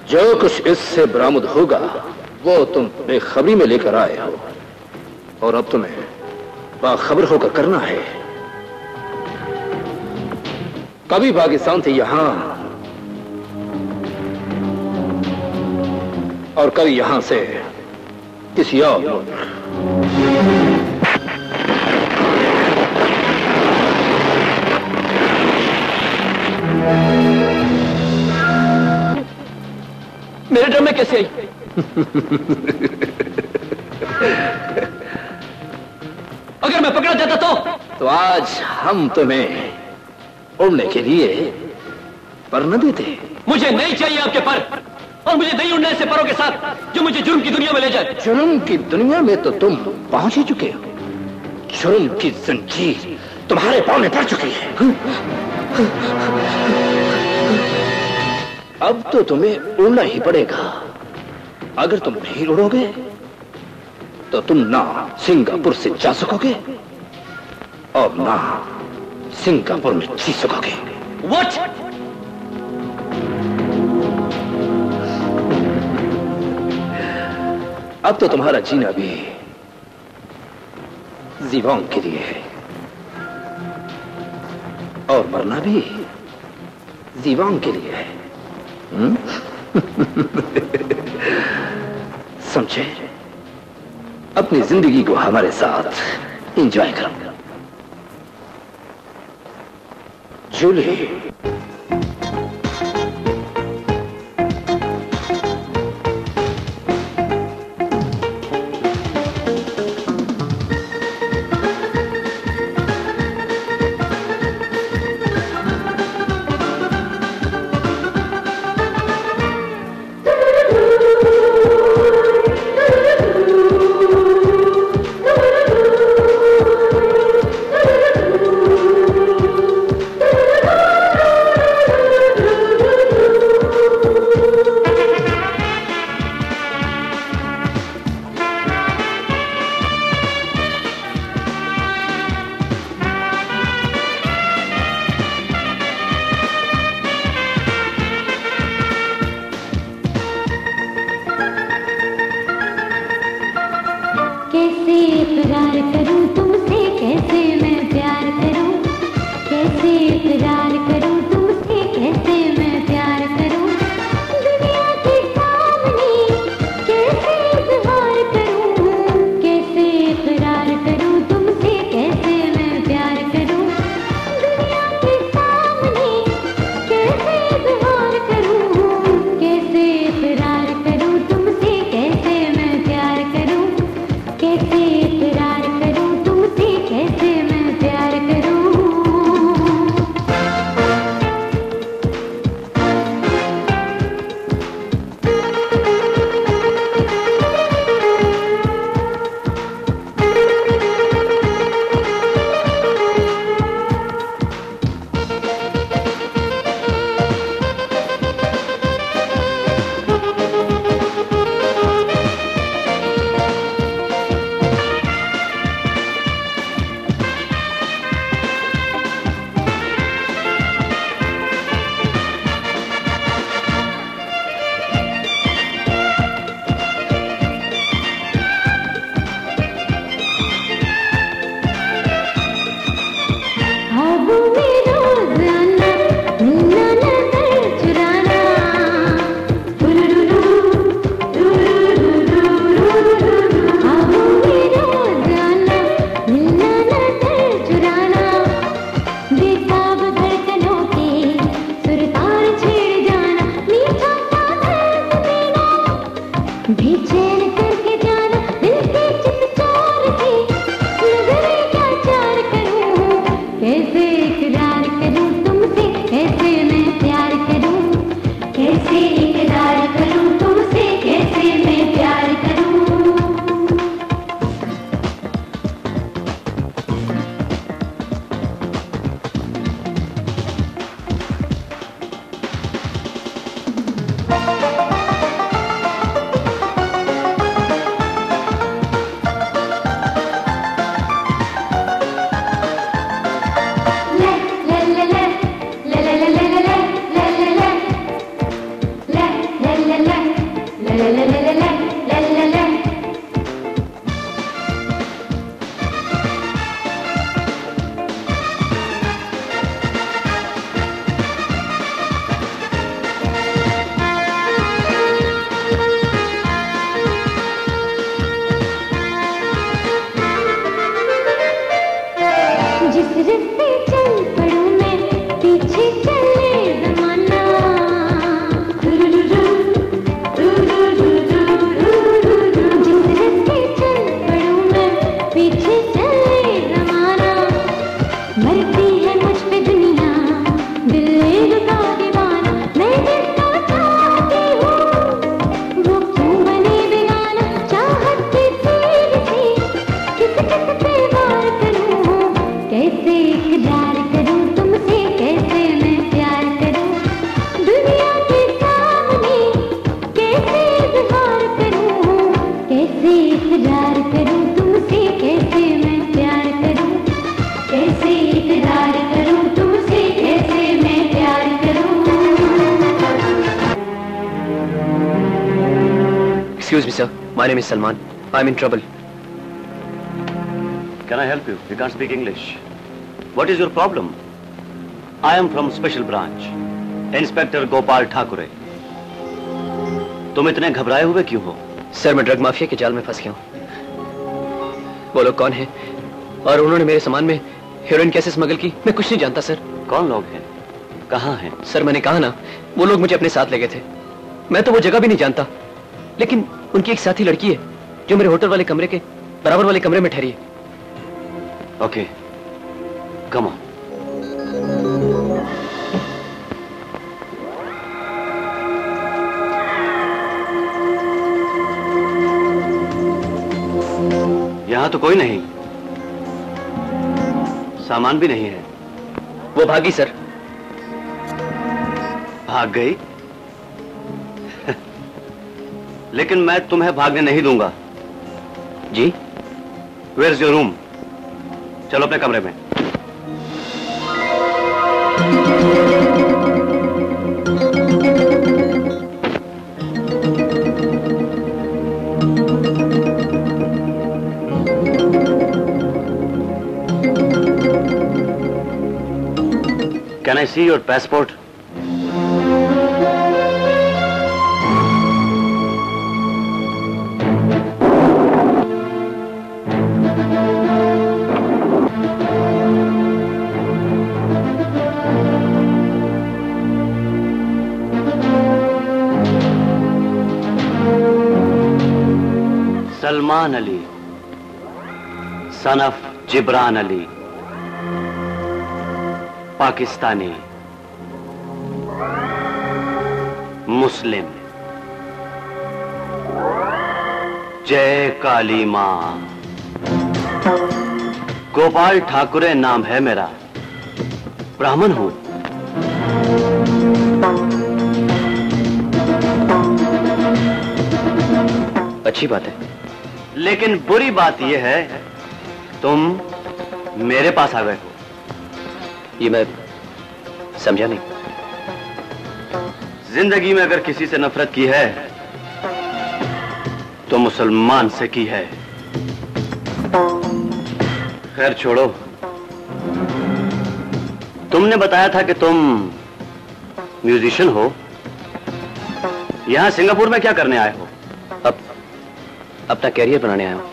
जो कुछ इससे बरामद होगा, वो तुम बेखबरी में लेकर आए हो। और अब तुम्हें बाखबर होकर करना है। कभी पाकिस्तान थे यहाँ और कल यहाँ से किसी और मुल्क मेरे ड्रम में कैसे आई? अगर मैं पकड़ा जाता तो? तो आज हम तुम्हें उड़ने के लिए पर न देते। मुझे नहीं चाहिए आपके पर। और मुझे नहीं उड़ना ऐसे परों के साथ जो मुझे जुर्म की दुनिया में ले जाए। जुर्म की दुनिया में तो तुम पहुँच ही चुके हो। जुर्म की जंजीर तुम्हारे पाँव में पड़ चुकी है। अब तो तुम्हें उड़ना ही पड़ेगा। अगर तुम नहीं उड़ोगे तो तुम ना सिंगापुर से जा सकोगे और ना सिंगापुर में जी सकोगे। What? अब तो तुम्हारा जीना भी जीवांग के लिए है। और मरना भी जीवांग के लिए है। हम्म? समझे? अपनी ज़िंदगी को हमारे साथ एंजॉय करो। Julie My name is Salman. I'm in trouble. Can I help you? You can't speak English. What is your problem? I am from special branch. Inspector Gopal Thakure तुम इतने घबराए हुए क्यों हो सर मैं ड्रग माफिया के जाल में फंस गया हूँ वो लोग कौन हैं और उन्होंने मेरे सामान में हीरोइन कैसे स्मगल की मैं कुछ नहीं जानता सर कौन लोग हैं कहाँ हैं सर मैंने कहा ना वो लोग मुझे अपने साथ ले गए थे मैं तो वो जगह भी नहीं जानता लेकिन उनकी एक साथी लड़की है जो मेरे होटल वाले कमरे के बराबर वाले कमरे में ठहरी है। ओके कम ऑन यहाँ तो कोई नहीं। सामान भी नहीं है। वो भागी सर। भाग गई? लेकिन मैं तुम्हें भागने नहीं दूँगा। जी? वेयर इज़ योर रूम चलो अपने कमरे में। Can I see your passport? Salman Ali, सनफ Jibran Ali, Pakistani, मुस्लिम। जय काली माँ। गोपाल ठाकुरे नाम है मेरा। ब्राह्मण हूँ। अच्छी बात है। लेकिन बुरी बात यह है, तुम मेरे पास आ गए हो। ये मैं समझा नहीं। ज़िंदगी में अगर किसी से नफरत की है तो मुसलमान से की है। खैर, छोड़ो। तुमने बताया था कि तुम म्यूजिशियन हो। यहाँ सिंगापुर में क्या करने आए हो? अपना कैरियर बनाने आया हूँ।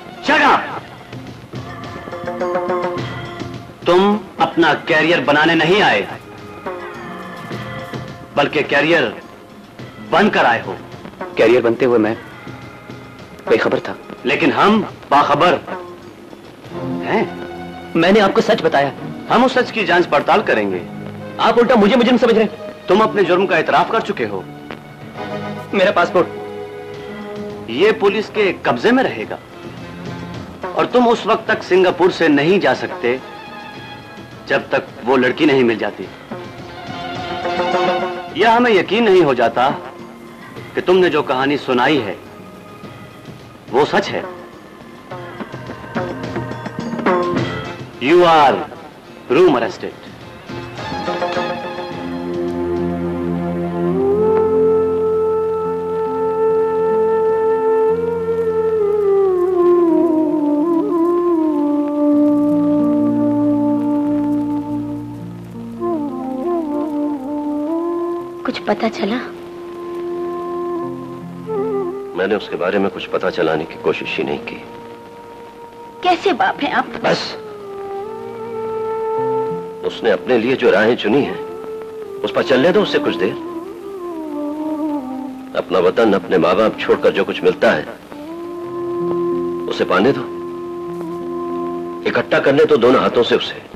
तुम अपना कैरियर बनाने नहीं आए बल्कि कैरियर बनकर आए हो। कैरियर बनते हुए मैं बेखबर था। लेकिन हम बाखबर हैं। मैंने आपको सच बताया। हम उस सच की जाँच पड़ताल करेंगे। आप उल्टा मुझे मुझे समझ रहे। तुम अपने जुर्म का इतराफ कर चुके हो। मेरा पासपोर्ट। ये पुलिस के कब्जे में रहेगा। और तुम उस वक्त तक सिंगापुर से नहीं जा सकते, जब तक वो लड़की नहीं मिल जाती। यह हमें यकीन नहीं हो जाता कि तुमने जो कहानी सुनाई है, वो सच है। यू आर रूम अरेस्टेड पता चला? मैंने उसके बारे में कुछ पता चलाने की कोशिश ही नहीं की। कैसे बाप हैं आप? बस। उसने अपने लिए जो राहें चुनी हैं उस पर चलने दो उससे कुछ देर। अपना वतन अपने माँ बाप छोड़कर जो कुछ मिलता है उसे पाने दो। इकट्ठा करने तो दोनों हाथों से उसे।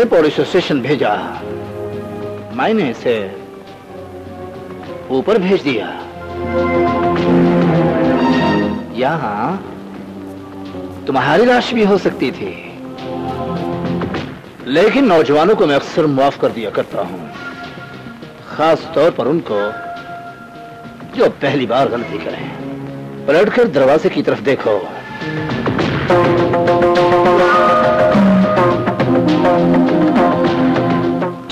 तुम्हें पुलिस स्टेशन भेजा। मैंने इसे ऊपर भेज दिया। यहाँ तुम्हारी लाश भी हो सकती थी। लेकिन नौजवानों को मैं अक्सर माफ़ कर दिया करता हूँ। खास तौर पर उनको जो पहली बार गलती करें। पलटकर दरवाजे की तरफ़ देखो।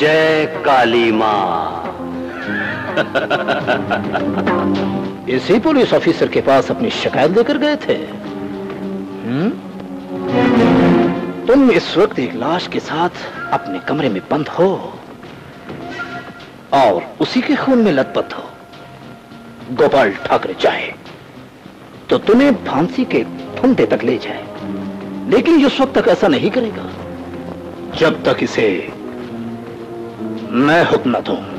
जय काली माँ। इसी पुलिस ऑफिसर के पास अपनी शिकायत लेकर गए थे। हम्म? तुम इस वक्त एक लाश के साथ अपने कमरे में बंद हो और उसी के खून में लथपथ हो। गोपाल ठाकरे चाहे तो तुम्हें फांसी के फंदे तक ले जाए। लेकिन उस वक्त तक ऐसा नहीं करेगा। जब तक इसे मैं हुक्म न दूँ।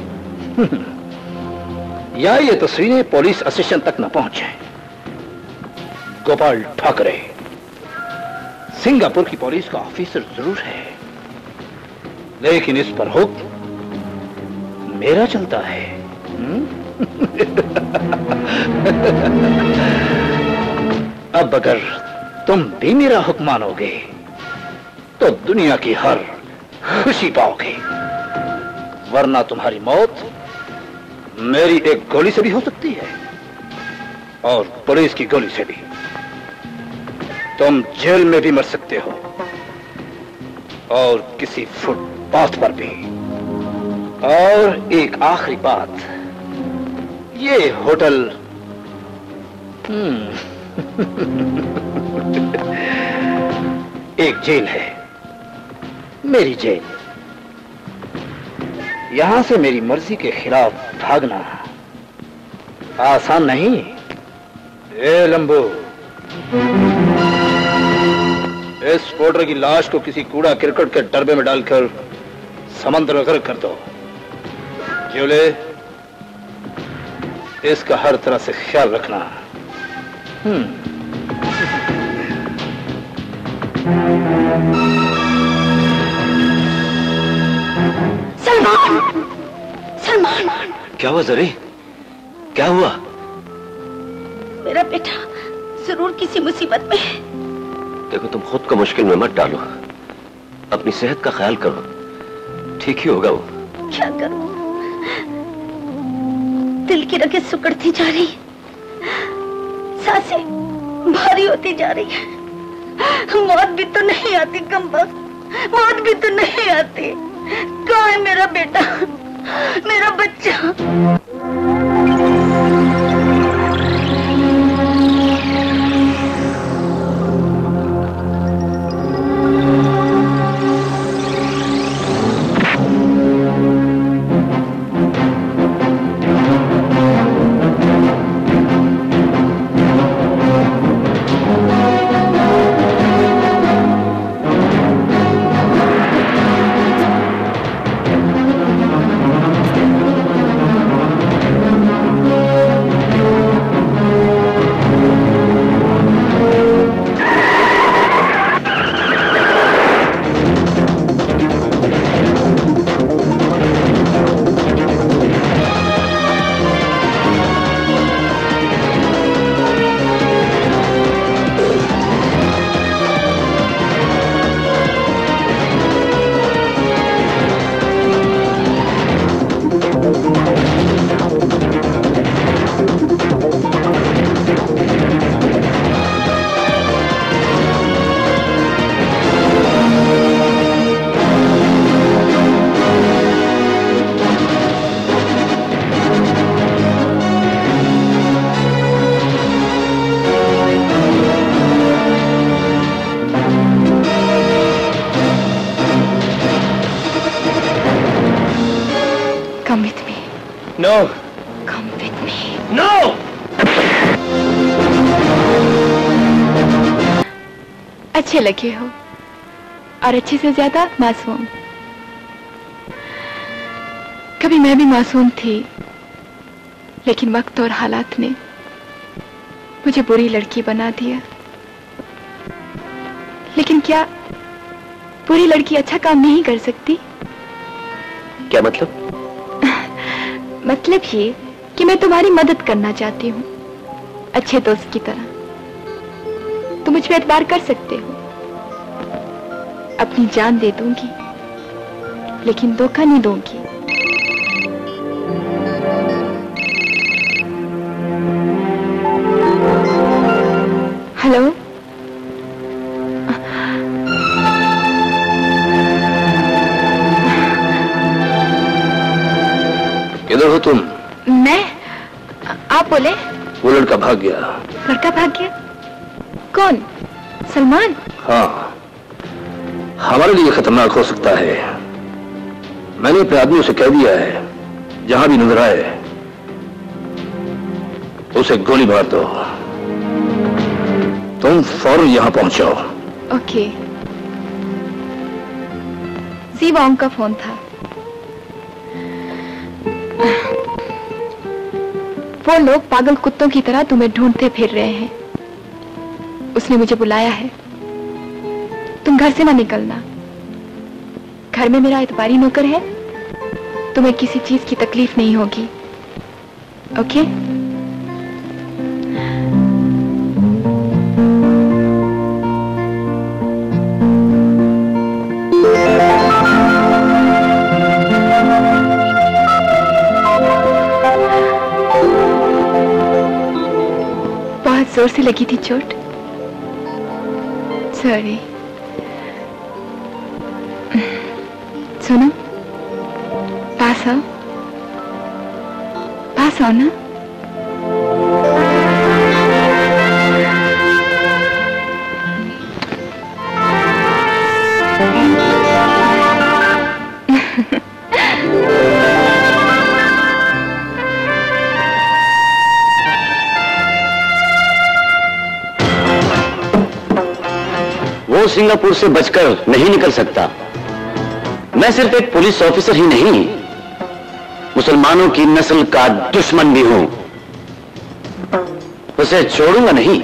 या ये तस्वीरें पुलिस स्टेशन तक न पहुँचे। गोपाल ठाकरे, सिंगापुर की पुलिस का ऑफिसर ज़रूर है। लेकिन इस पर हुक्म मेरा चलता है? अब अगर तुम भी मेरा हुक्म मानोगे तो दुनिया की हर खुशी पाओगे। वरना तुम्हारी मौत मेरी एक गोली से भी हो सकती है। और पुलिस की गोली से भी। तुम जेल में भी मर सकते हो। और किसी फुटपाथ पर भी। और एक आखिरी बात। ये होटल हम्म, एक जेल है। मेरी जेल। यहाँ से मेरी मर्ज़ी के खिलाफ भागना आसान नहीं। ए, लंबू। इस पोटर की लाश को किसी कूड़ा क्रिकेट के डरबे में डालकर समंदर में कर दो। ज्योले इसका हर तरह से ख्याल रखना। हम्म। सलमान। सलमान क्या हुआ जरी? क्या हुआ? मेरा बेटा ज़रूर किसी मुसीबत में है। देखो तुम खुद को मुश्किल में मत डालो। अपनी सेहत का ख्याल करो। ठीक ही होगा वो। क्या करूँ? दिल की रगें सुकड़ती जा रही। साँसें भारी होती जा रही है। मौत भी तो नहीं आती कम वक्त मौत भी तो नहीं आती। कहाँ है मेरा बेटा? मेरा बच्चा? अच्छे लगे हो और अच्छे से ज़्यादा मासूम। कभी मैं भी मासूम थी लेकिन वक्त और हालात ने मुझे बुरी लड़की बना दिया। लेकिन क्या बुरी लड़की अच्छा काम नहीं कर सकती? क्या मतलब? मतलब ये कि मैं तुम्हारी मदद करना चाहती हूँ अच्छे दोस्त की तरह। तुम मुझ पर एतबार कर सकते हो। अपनी जान दे दूँगी लेकिन धोखा नहीं दूँगी। हेलो? किधर हो तुम? मैं? आप बोले? वो लड़का भाग गया। लड़का भाग गया? कौन? सलमान? हाँ। हमारे लिए खतरनाक हो सकता है। मैंने अपने आदमियों से कह दिया है, जहाँ भी नज़र आए, उसे गोली मार दो। तुम फ़ौरन यहाँ पहुंचो ओके। जीवांग का फ़ोन था। वो लोग पागल कुत्तों की तरह तुम्हें ढूंढते फिर रहे हैं। उसने मुझे बुलाया है। तुम घर से ना निकलना। घर में मेरा इतबारी नौकर है, तुम्हें किसी चीज़ की तकलीफ़ नहीं होगी। ओके बहुत ज़ोर से लगी थी चोट। सॉरी पास ना वो सिंगापुर से बचकर नहीं निकल सकता। मैं सिर्फ़ एक पुलिस ऑफिसर ही नहीं मुसलमानों की नस्ल का दुश्मन भी हूँ। उसे छोड़ूँगा नहीं।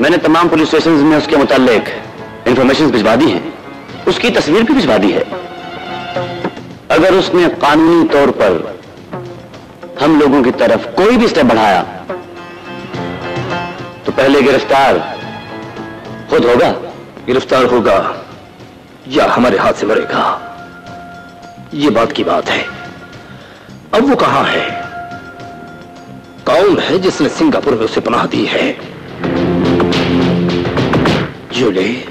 मैंने तमाम पुलिस स्टेशन में उसके मुतालिक इंफॉर्मेशन भिजवा दी है। उसकी तस्वीर भी भिजवा दी है। अगर उसने कानूनी तौर पर हम लोगों की तरफ़ कोई भी स्टेप बढ़ाया तो पहले गिरफ़्तार खुद होगा। गिरफ़्तार होगा या हमारे हाथ से मरेगा। ये बात की बात है। अब वो कहाँ है? कौन है जिसने सिंगापुर में उसे पनाह दी है? जूली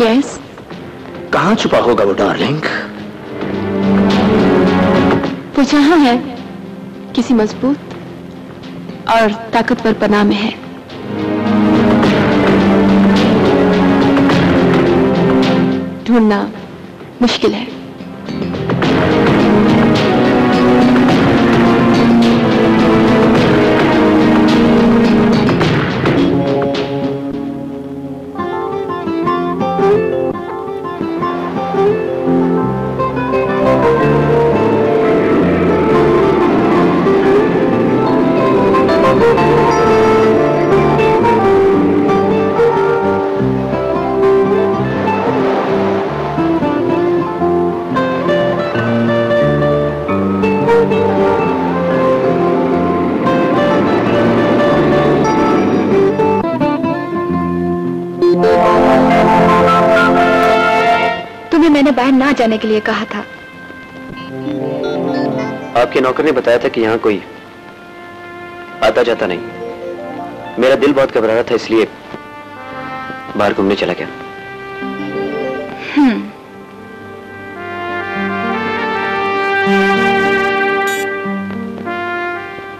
यस कहाँ छुपा होगा वो डार्लिंग? वो जहाँ है किसी मज़बूत और ताकतवर पनाह में है। ढूंढना मुश्किल है। जाने के लिए कहा था। आपके नौकर ने बताया था कि यहाँ कोई आता जाता नहीं। मेरा दिल बहुत घबरा रहा था इसलिए बाहर घूमने चला गया। हम्म।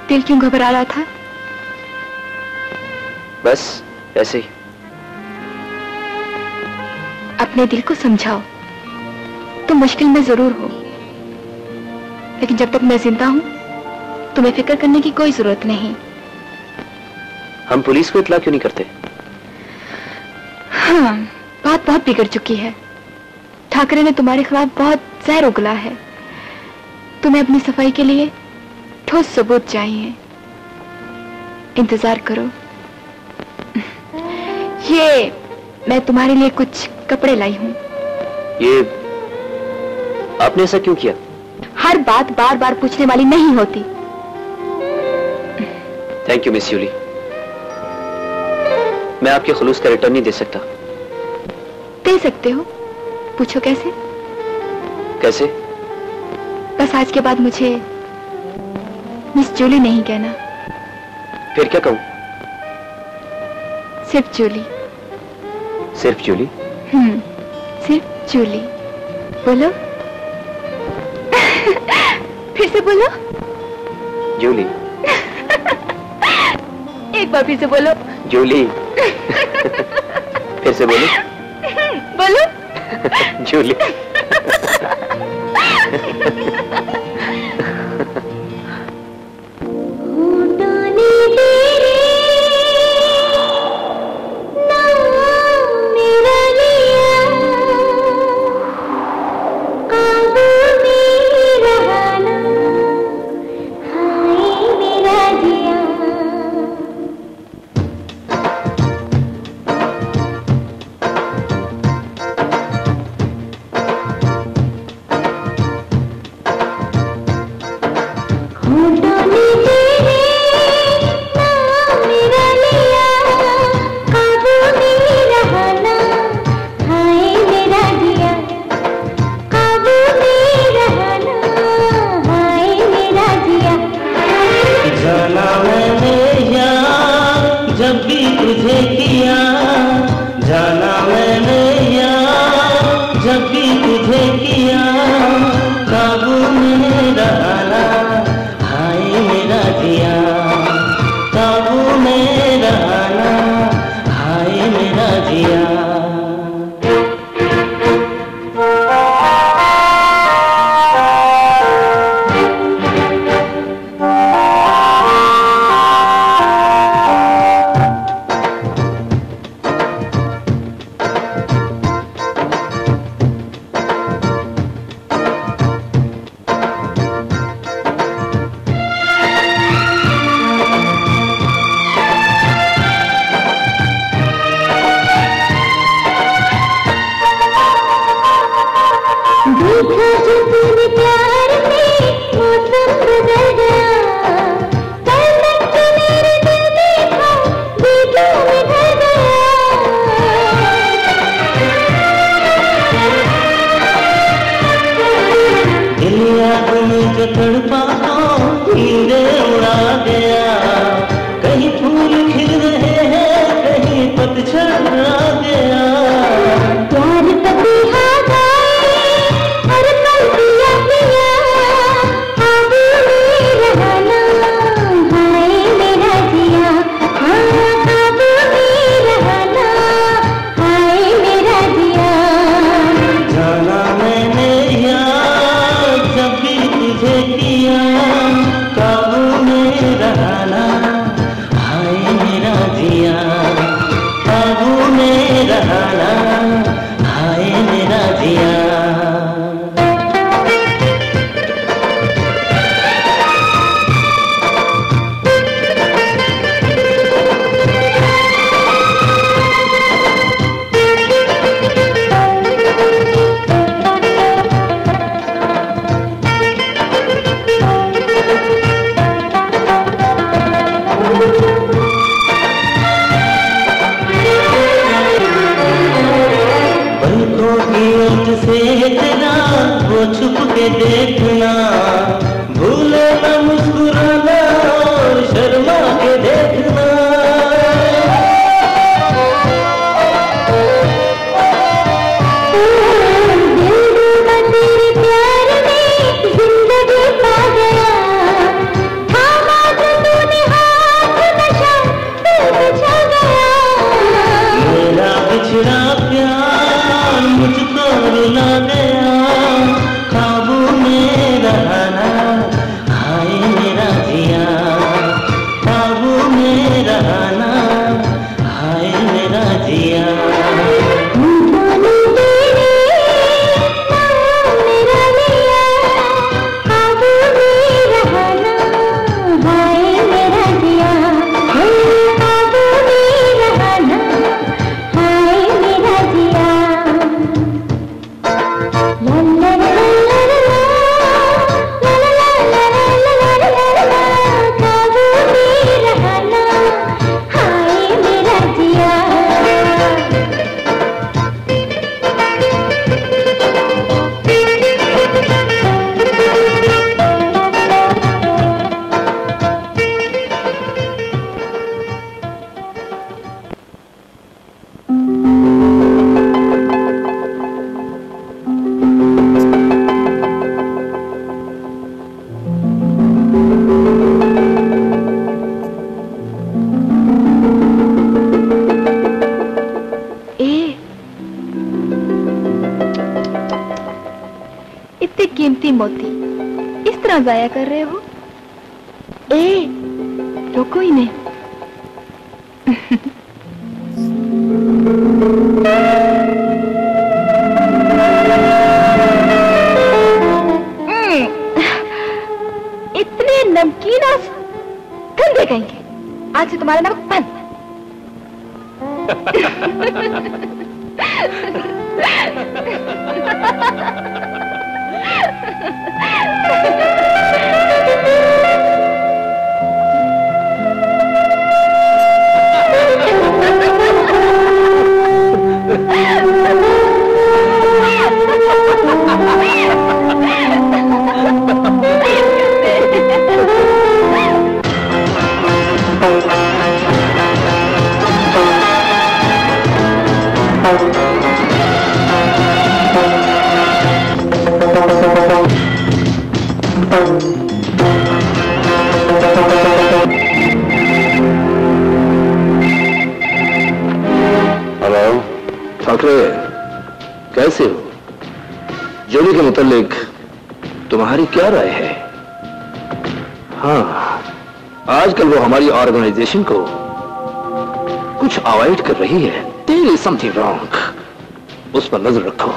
दिल क्यों घबरा रहा था? बस ऐसे ही। अपने दिल को समझाओ। तुम मुश्किल में ज़रूर हो। लेकिन जब तक मैं ज़िंदा हूँ तुम्हें फ़िक्र करने की कोई ज़रूरत नहीं। हम पुलिस को इतला क्यों नहीं करते? हाँ बात बहुत बिगड़ चुकी है। ठाकरे ने तुम्हारे खिलाफ बहुत जहर उगला है। तुम्हें अपनी सफ़ाई के लिए ठोस सबूत चाहिए। इंतज़ार करो। ये मैं तुम्हारे लिए कुछ कपड़े लाई हूँ। ये आपने ऐसा क्यों किया? हर बात बार बार पूछने वाली नहीं होती। थैंक यू मिस यूली मैं आपके खलूस का रिटर्न नहीं दे सकता। दे सकते हो। पूछो कैसे? कैसे? बस आज के बाद मुझे मिस जूली नहीं कहना। फिर क्या कहूँ? सिर्फ़ जूली सिर्फ़ जूली हम्म सिर्फ़ जूली बोलो। फिर से बोलो। जूली। एक बार फिर से बोलो। जूली। फिर से बोलो। बोलो। जूली। देखना। हमारी ऑर्गेनाइजेशन को कुछ अवॉइड कर रही है। देर इज़ समथिंग रॉन्ग उस पर नज़र रखो।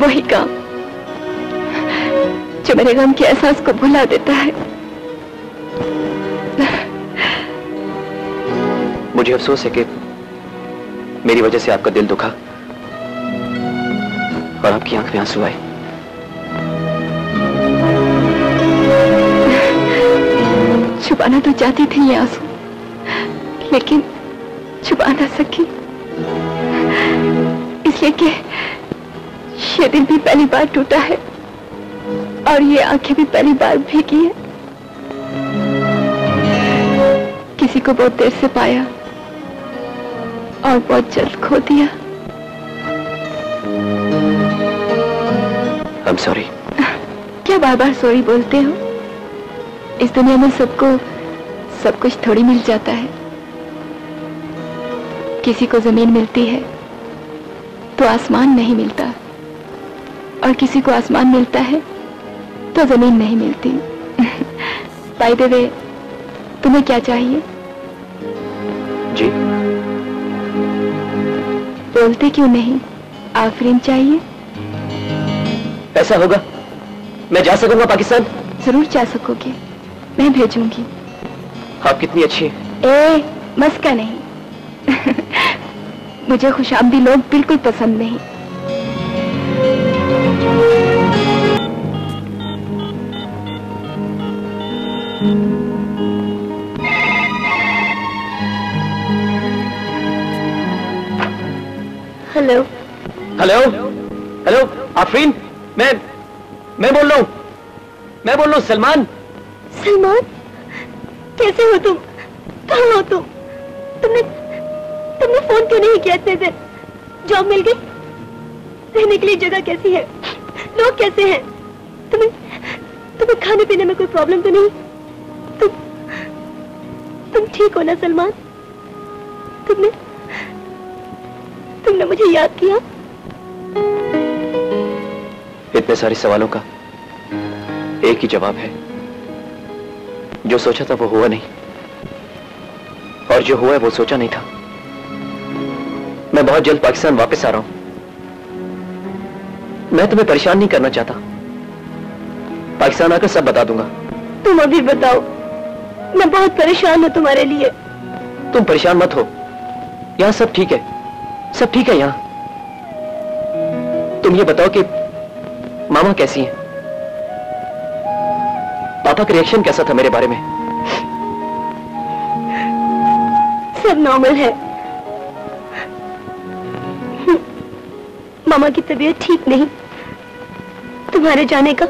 वही काम जो मेरे गम के एहसास को भुला देता है। मुझे अफसोस है कि मेरी वजह से आपका दिल दुखा और आपकी आँख में आँसू आए। छुपाना तो चाहती थी ये आँसू लेकिन छुपा ना सकी इसलिए कि ये दिल भी पहली बार टूटा है। और ये आँखें भी पहली बार भीगी है। किसी को बहुत देर से पाया और बहुत जल्द खो दिया। एम सॉरी क्या बार बार सॉरी बोलते हो? इस दुनिया में सबको सब कुछ थोड़ी मिल जाता है। किसी को ज़मीन मिलती है तो आसमान नहीं मिलता। और किसी को आसमान मिलता है तो ज़मीन नहीं मिलती। बाय द वे तुम्हें क्या चाहिए? जी। बोलते क्यों नहीं? आफरीन चाहिए? ऐसा होगा। मैं जा सकूँगा पाकिस्तान? ज़रूर जा सकोगे। मैं भेजूँगी। आप कितनी अच्छी हैं। ए मस्का नहीं। मुझे खुशामदी लोग बिल्कुल पसंद नहीं। हेलो हेलो हेलो आफरीन मैं मैं बोल रहा हूँ। मैं बोल रहा हूँ सलमान। सलमान? कैसे हो तुम? कहाँ हो तुम? तुमने तुमने फ़ोन क्यों नहीं किया इतने दिन? जॉब मिल गई? रहने के लिए जगह कैसी है? लोग कैसे हैं? तुम्हें तुम्हें खाने पीने में कोई प्रॉब्लम तो नहीं? तुम तुम ठीक हो ना सलमान? तुमने तुमने मुझे याद किया? इतने सारे सवालों का एक ही जवाब है। जो सोचा था वो हुआ नहीं। और जो हुआ है वो सोचा नहीं था। मैं बहुत जल्द पाकिस्तान वापस आ रहा हूँ। मैं तुम्हें परेशान नहीं करना चाहता। पाकिस्तान आकर सब बता दूँगा। तुम अभी बताओ मैं बहुत परेशान हूँ तुम्हारे लिए। तुम परेशान मत हो। यहाँ सब ठीक है। सब ठीक है यहाँ। तुम ये बताओ कि मामा कैसी हैं? पापा का रिएक्शन कैसा था मेरे बारे में? सब नॉर्मल है। मामा की तबीयत ठीक नहीं। तुम्हारे जाने का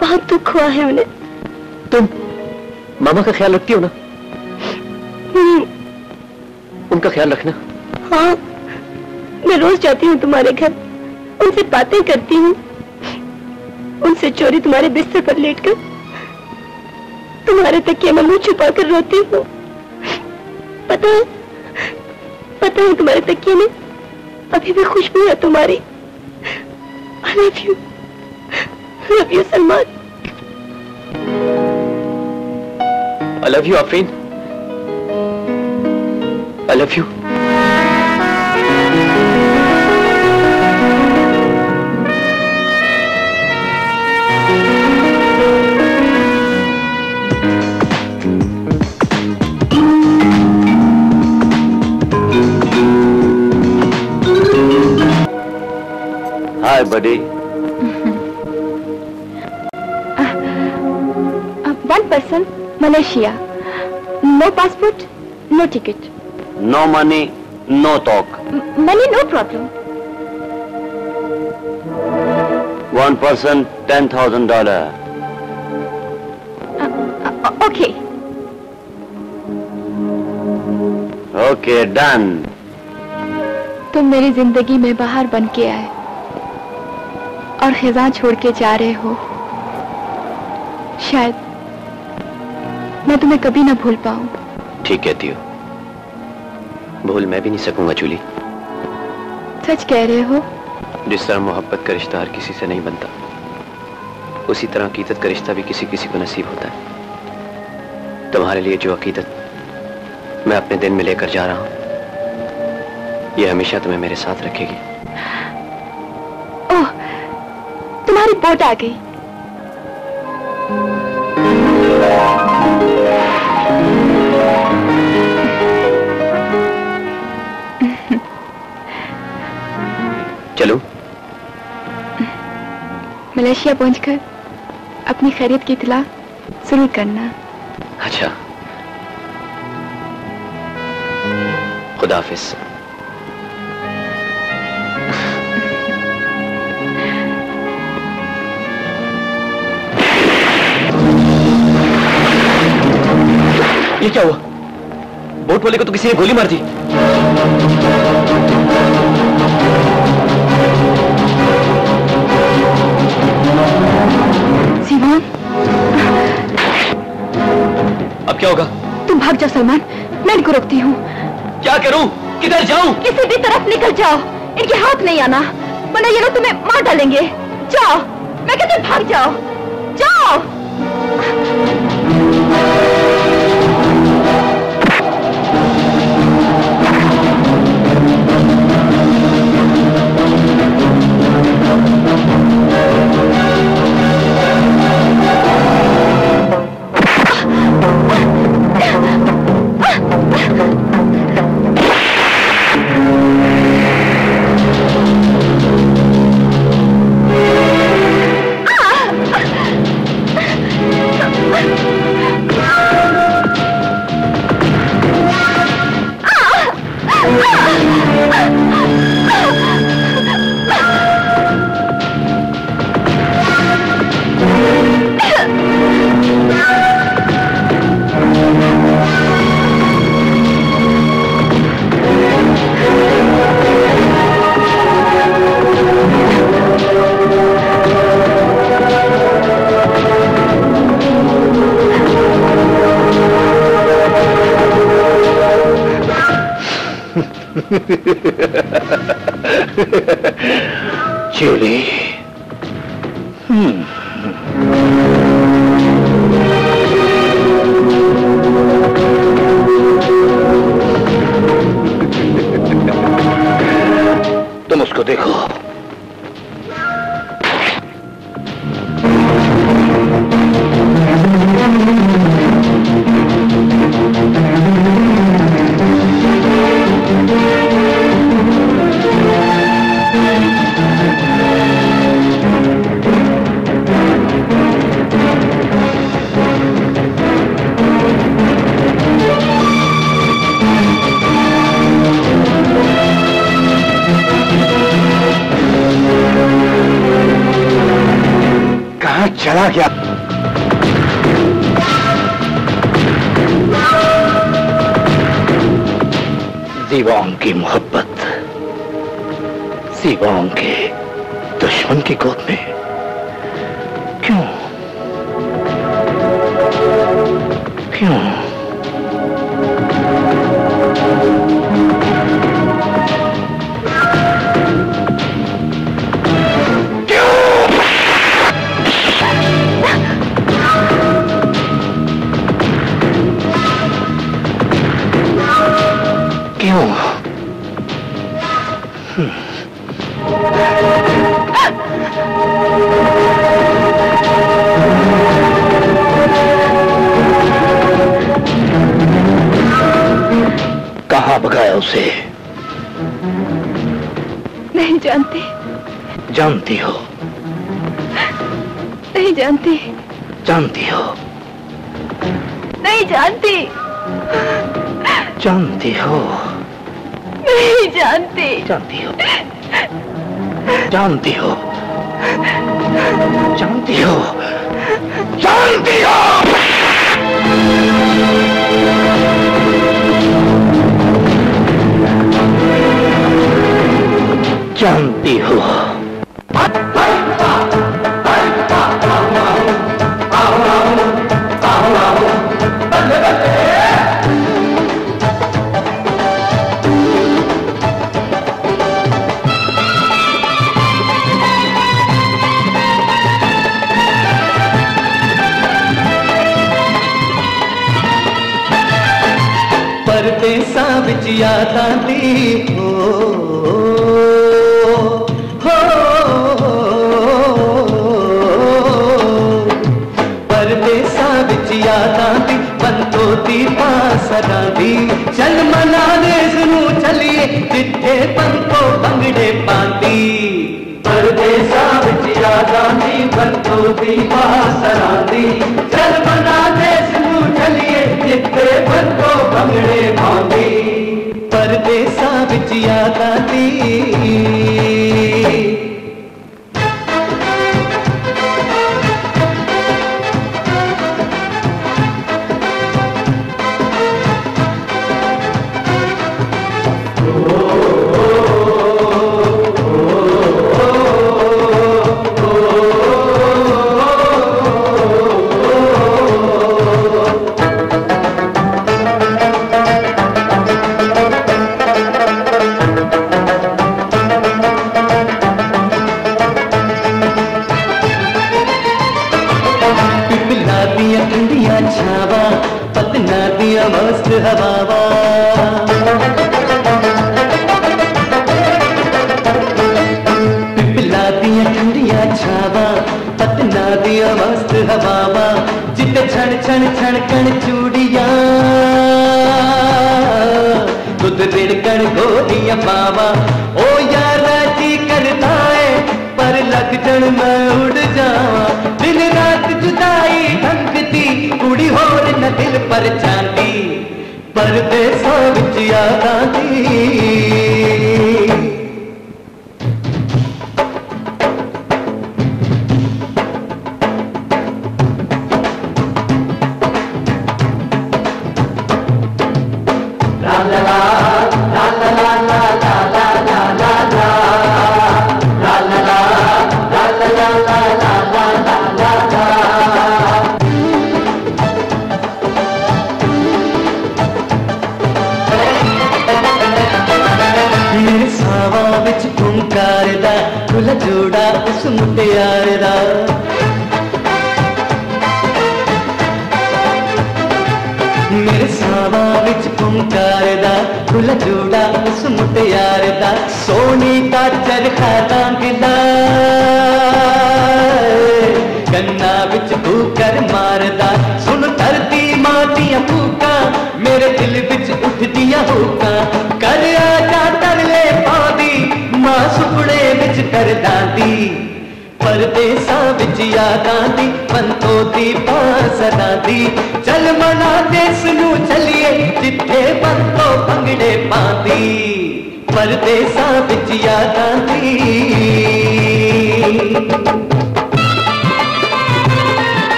बहुत दुख हुआ है उन्हें। तुम मामा का ख्याल रखती हो ना? हम्म, उनका ख्याल रखना। हाँ मैं रोज जाती हूँ तुम्हारे घर। उनसे बातें करती हूँ। उनसे चोरी तुम्हारे बिस्तर पर लेटकर तुम्हारे तकिए में मुँह छुपा कर रोती हूँ। पता है पता है तुम्हारे तकिए में अभी भी खुशबू है तुम्हारी। Love you love you Salman. Love you Afreen love you hi buddy one person Malaysia no passport no ticket no money no talk money no problem one person ten thousand dollar okay okay done तुम मेरी ज़िंदगी में बाहर बन के आए। और खिजा छोड़ के जा रहे हो। शायद मैं तुम्हें कभी ना भूल पाऊँ। ठीक कहती हो। भूल मैं भी नहीं सकूँगा जूली। सच कह रहे हो? जिस तरह मोहब्बत का रिश्ता हर किसी से नहीं बनता उसी तरह अकीदत का रिश्ता भी किसी किसी को नसीब होता है। तुम्हारे लिए जो अकीदत मैं अपने दिन में लेकर जा रहा हूँ यह हमेशा तुम्हें मेरे साथ रखेगी। बोट आ गई। चलो। मलेशिया पहुंचकर अपनी खरीद की इतला ज़रूर करना। अच्छा। खुदा ये क्या हुआ? बोट वाले को तो किसी ने गोली मार दी। सीमोन अब क्या होगा? तुम भाग जाओ सलमान। मैं इनको रोकती हूँ। क्या करूँ? किधर जाऊँ? किसी भी तरफ़ निकल जाओ। इनके हाथ नहीं आना। वरना ये लोग तुम्हें मार डालेंगे। जाओ। मैं कहती भाग जाओ। जाओ। नहीं जानती। जानती हो? नहीं जानती। जानती हो? जानती हो? जानती हो? जानती हो? जानती हो? जानती हो। डाली हो हो, परदेसा बिच यादां दी, बंदो चल मना सनू चलिए जिथे बंदो भंगड़े पाती परदेसा बिच यादां दी, बंदो दी पासरा दी। चल मनाने चलिए जिथे बंदो भंगड़े पाती परदेसा बिच याद आती।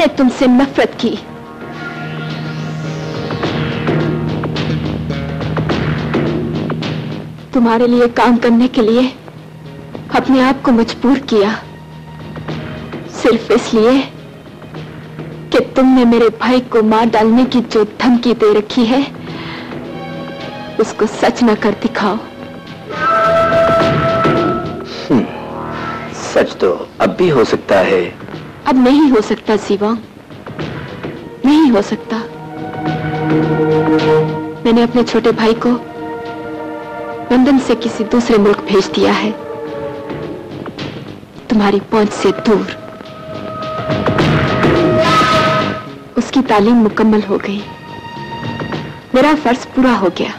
मैंने तुमसे नफरत की। तुम्हारे लिए काम करने के लिए अपने आप को मजबूर किया। सिर्फ़ इसलिए कि तुमने मेरे भाई को मार डालने की जो धमकी दे रखी है, उसको सच न कर दिखाओ। सच तो अब भी हो सकता है। अब नहीं हो सकता शिवांग नहीं हो सकता। मैंने अपने छोटे भाई को लंदन से किसी दूसरे मुल्क भेज दिया है। तुम्हारी पहुँच से दूर। उसकी तालीम मुकम्मल हो गई। मेरा फ़र्ज़ पूरा हो गया।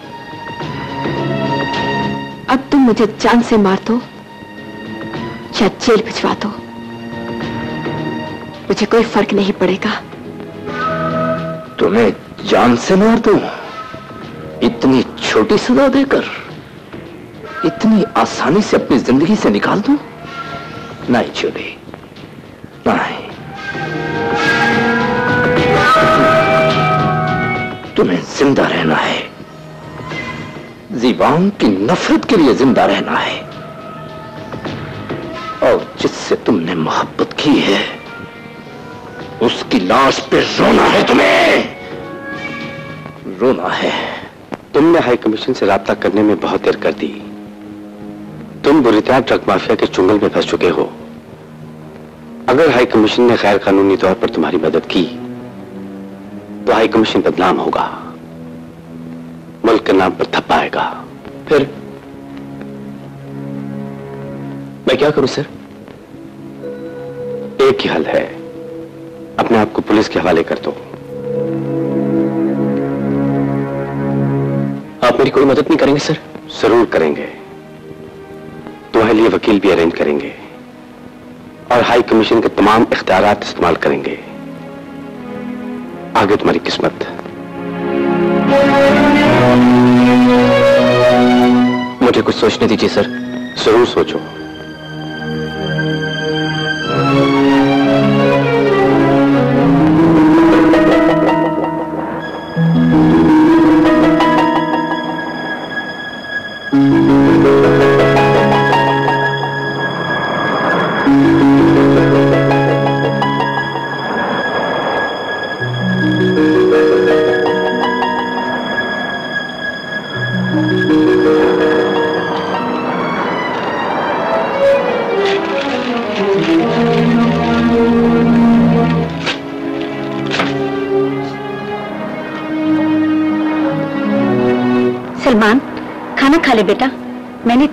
अब तुम मुझे जान से मार दो या जेल भिजवा दो। मुझे कोई फ़र्क नहीं पड़ेगा। तुम्हें जान से मार दूँ? इतनी छोटी सजा देकर, इतनी आसानी से अपनी ज़िंदगी से निकाल दूँ? नहीं जूली नहीं। तुम्हें ज़िंदा रहना है। जीवान की नफरत के लिए ज़िंदा रहना है। और जिससे तुमने मोहब्बत की है उसकी लाश पे रोना है तुम्हें। रोना है। तुमने हाई कमीशन से राब्ता करने में बहुत देर कर दी। तुम बुरिता ट्रक माफिया के चुंगल में फंस चुके हो। अगर हाई कमीशन ने गैर कानूनी तौर पर तुम्हारी मदद की तो हाई कमीशन बदनाम होगा। मुल्क के नाम पर थप्पा आएगा। फिर मैं क्या करूँ, सर? एक ही हल है। अपने आप को पुलिस के हवाले कर दो। आप मेरी कोई मदद नहीं करेंगे सर? ज़रूर करेंगे। तुम्हारे लिए वकील भी अरेंज करेंगे। और हाई कमीशन के तमाम इख्तियार इस्तेमाल करेंगे। आगे तुम्हारी किस्मत। मुझे कुछ सोचने दीजिए सर। ज़रूर सोचो।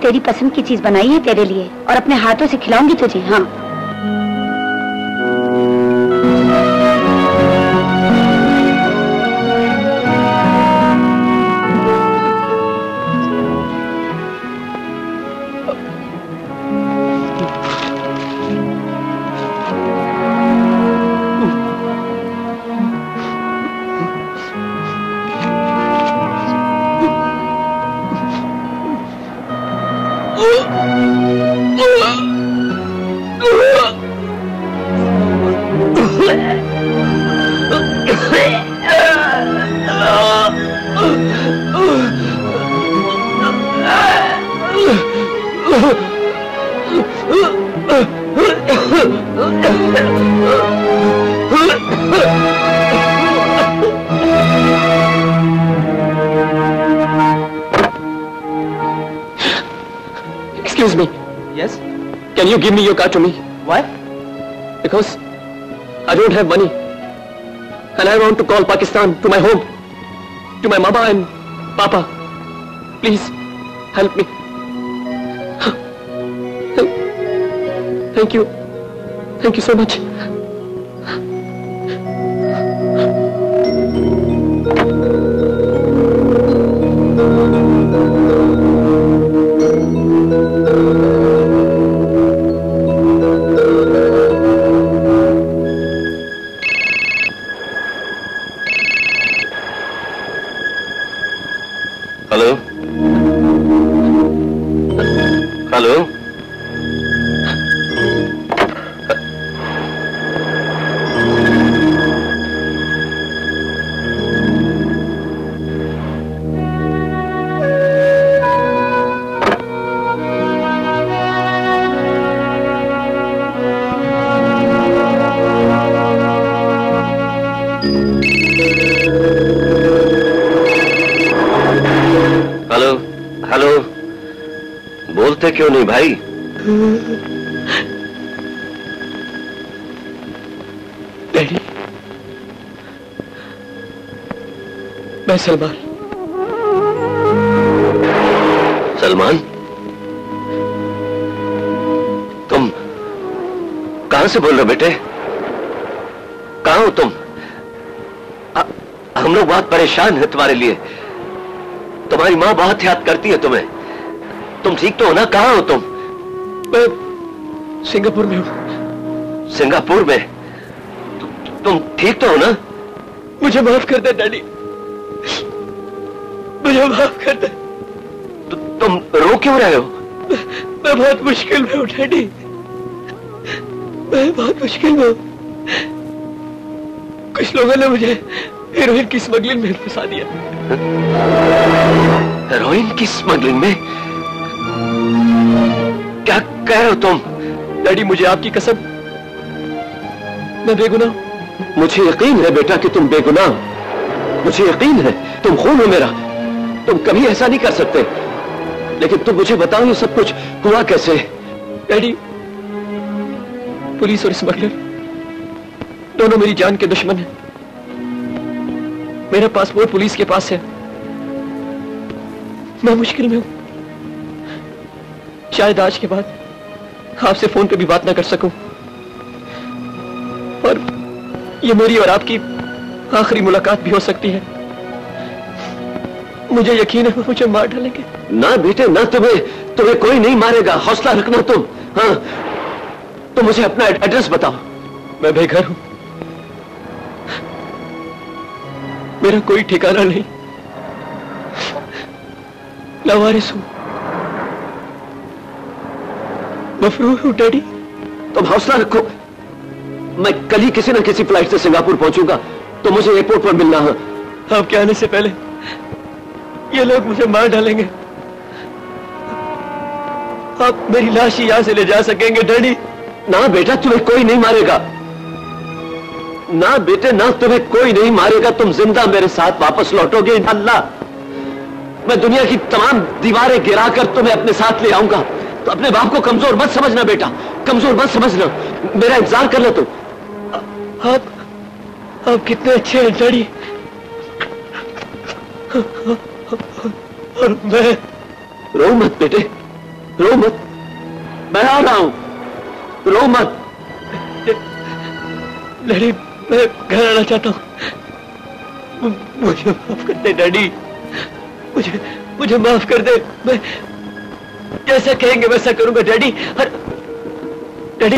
तेरी पसंद की चीज़ बनाई है तेरे लिए और अपने हाथों से खिलाऊँगी तुझे हाँ। Give me your car to me? Why? Because I don't have money. And I want to call Pakistan to my home. To my mama and papa. Please, help me. Thank you. Thank you so much. Salman. Salman? तुम कहाँ से बोल रहे हो बेटे? कहाँ हो तुम? आ, हम लोग बहुत परेशान हैं तुम्हारे लिए। तुम्हारी माँ बहुत याद करती है तुम्हें। तुम ठीक तो हो ना? कहाँ हो तुम? मैं सिंगापुर में हूँ। सिंगापुर में? तु, तुम ठीक तो हो ना? मुझे माफ़ कर दे डैडी। मुझे माफ़ कर दे। तु, तुम रो क्यों रहे हो? मैं बहुत मुश्किल में हूँ डैडी। मैं बहुत मुश्किल में हूँ। कुछ लोगों ने मुझे हीरोइन की स्मगलिंग में फंसा दिया। हेरोइन की स्मगलिंग में? क्या कह रहे हो तुम? डैडी मुझे आपकी कसम। मैं बेगुनाह मुझे यकीन है बेटा कि तुम बेगुनाह मुझे यकीन है तुम खून हो मेरा। तुम कभी ऐसा नहीं कर सकते। लेकिन तुम मुझे बताओ ये सब कुछ हुआ कैसे? डैडी, पुलिस और स्मगलर दोनों मेरी जान के दुश्मन हैं। मेरा पासपोर्ट पुलिस के पास है। मैं मुश्किल में हूँ। शायद आज के बाद आपसे फ़ोन पे भी बात ना कर सकूँ। और ये मेरी और आपकी आखिरी मुलाकात भी हो सकती है। मुझे यकीन है मुझे मार डालेंगे। ना बेटे ना तुम्हें। तुम्हें कोई नहीं मारेगा। हौसला रखना तुम। हाँ। तो मुझे अपना एड्रेस बताओ। मैं बेघर हूँ। मेरा कोई ठिकाना नहीं। लवारिस हूँ। मफरू हूँ डैडी। तुम हौसला रखो। मैं कल ही किसी ना किसी फ़्लाइट से सिंगापुर पहुंचूँगा। तो मुझे एयरपोर्ट पर मिलना है। आपके आने से पहले ये लोग मुझे मार डालेंगे। आप मेरी लाश ही यहाँ से ले जा सकेंगे, डैडी। ना बेटा, तुम्हें कोई नहीं मारेगा। ना बेटे, ना तुम्हें कोई नहीं मारेगा। तुम ज़िंदा मेरे साथ वापस लौटोगे अल्लाह मैं दुनिया की तमाम दीवारें गिराकर तुम्हें अपने साथ ले आऊँगा। तो अपने बाप को कमज़ोर मत समझना बेटा। कमज़ोर मत समझना। मेरा इंतज़ार कर लो तुम। आप आप कितने अच्छे हैं, डैडी। मैं रो मत बेटे रो मत। मैं आ रहा हूँ। रो मत। डैडी मैं घर आना चाहता हूँ। मुझे माफ़ कर दे डैडी। मुझे मुझे माफ़ कर दे। मैं जैसा कहेंगे वैसा करूँगा डैडी। हर डैडी डैडी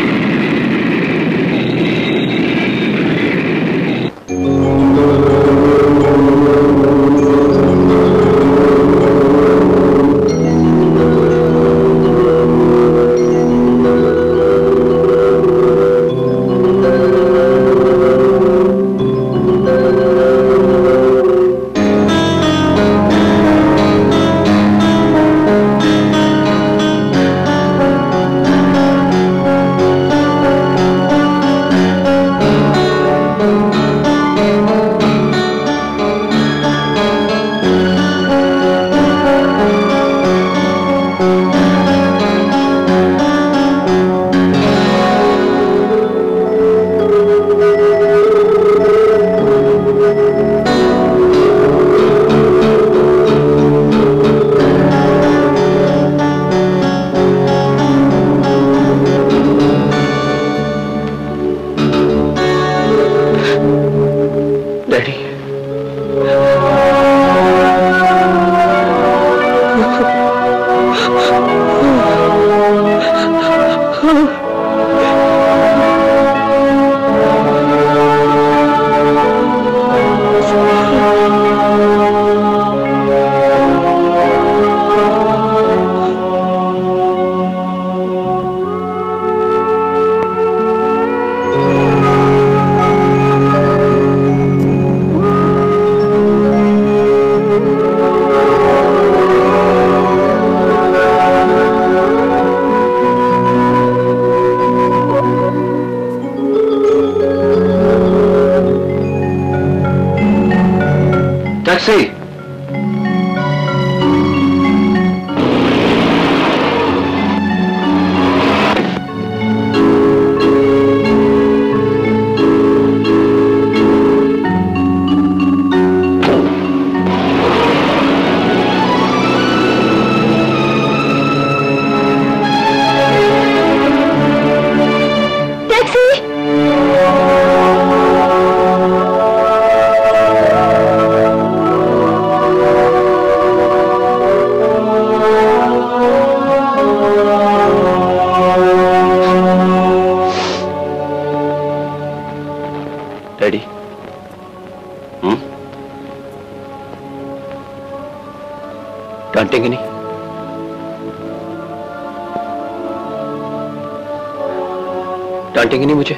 डांटेंगे नहीं मुझे?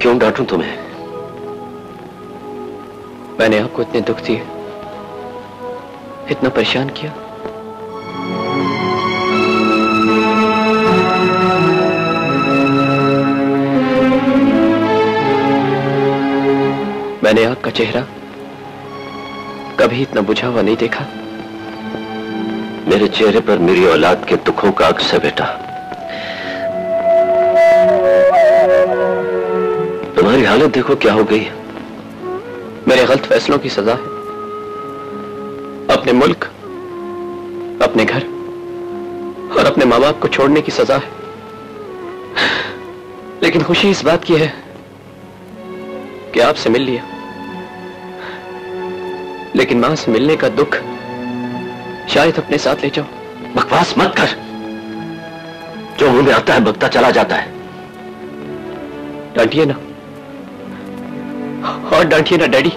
क्यों डांटूं तुम्हें? मैंने आपको इतने दुख दिए। इतना परेशान किया। मैंने आपका चेहरा कभी इतना बुझा हुआ नहीं देखा। मेरे चेहरे पर मेरी औलाद के दुखों का अक्स है बेटा हालत देखो क्या हो गई है। मेरे गलत फैसलों की सजा है। अपने मुल्क, अपने घर और अपने माँ बाप को छोड़ने की सजा है। लेकिन खुशी इस बात की है कि आपसे मिल लिया। लेकिन माँ से मिलने का दुख शायद अपने साथ ले जाओ। बकवास मत कर। जो मुँह में आता है बकता चला जाता है। डांटिए ना। डांटिए ना, डैडी।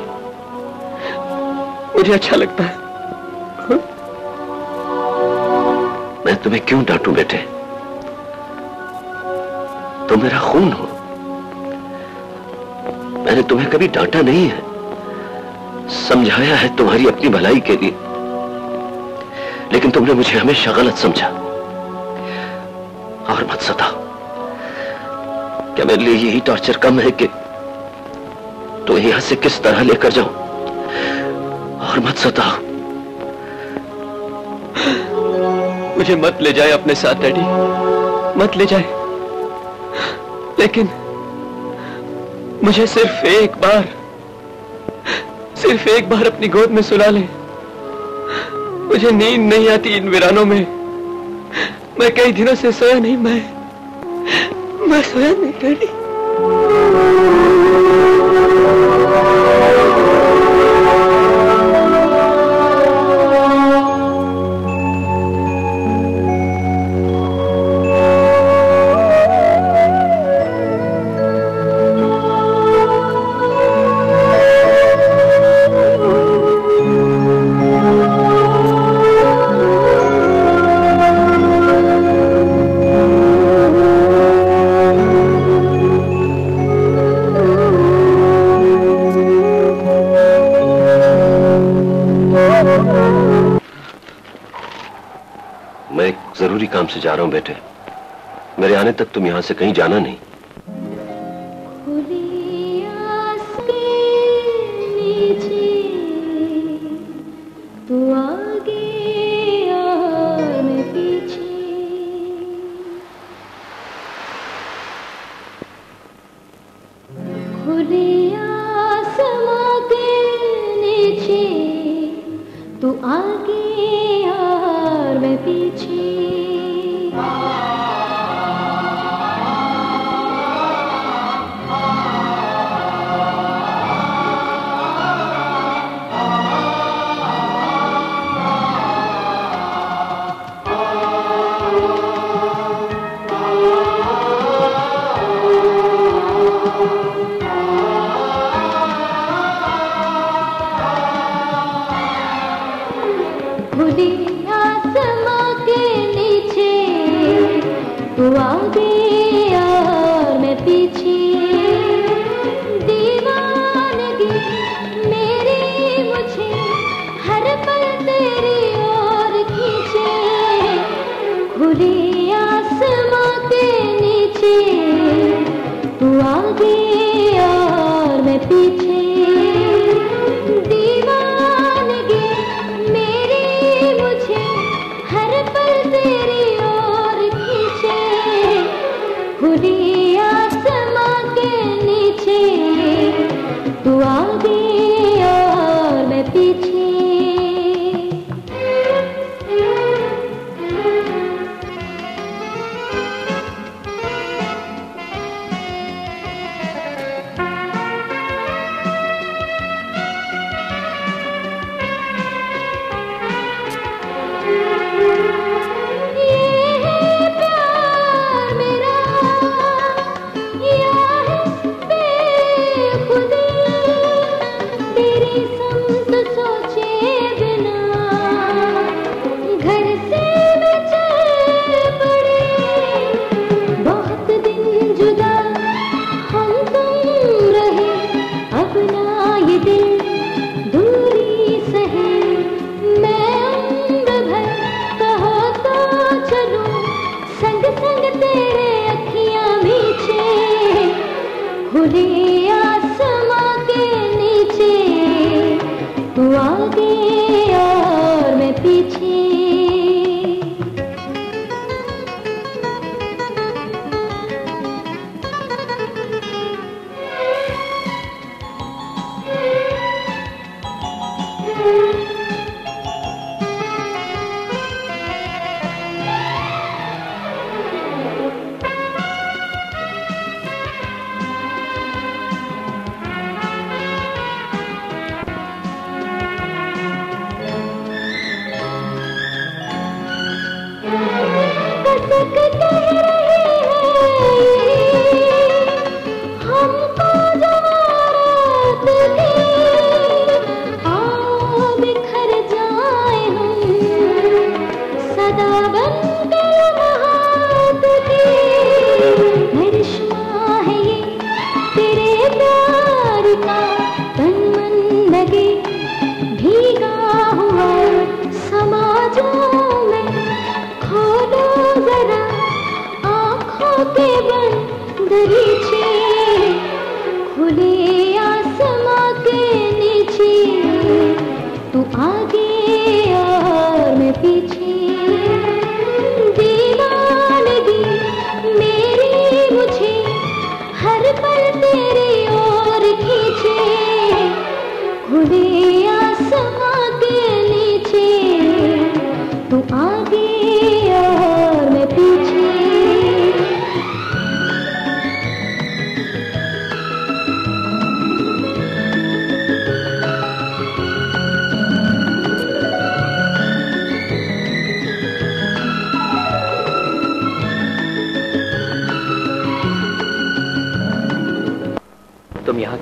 मुझे अच्छा लगता है। मैं तुम्हें क्यों डांटू, बेटे? तुम मेरा खून हो। मैंने तुम्हें कभी डांटा नहीं है। समझाया है तुम्हारी अपनी भलाई के लिए। लेकिन तुमने मुझे हमेशा गलत समझा। और मत सताओ। क्या मेरे लिए यही टॉर्चर कम है कि से किस तरह लेकर जाऊँ? और मत सताओ मुझे मत ले जाए अपने साथ, डैडी। मत ले जाए। लेकिन मुझे सिर्फ़ एक बार, सिर्फ़ एक बार अपनी गोद में सुला ले। मुझे नींद नहीं आती इन वीरानों में। मैं कई दिनों से सोया नहीं, मैं मैं सोया नहीं, डैडी। काम से जा रहा हूँ, बेटे। मेरे आने तक तुम यहाँ से कहीं जाना नहीं।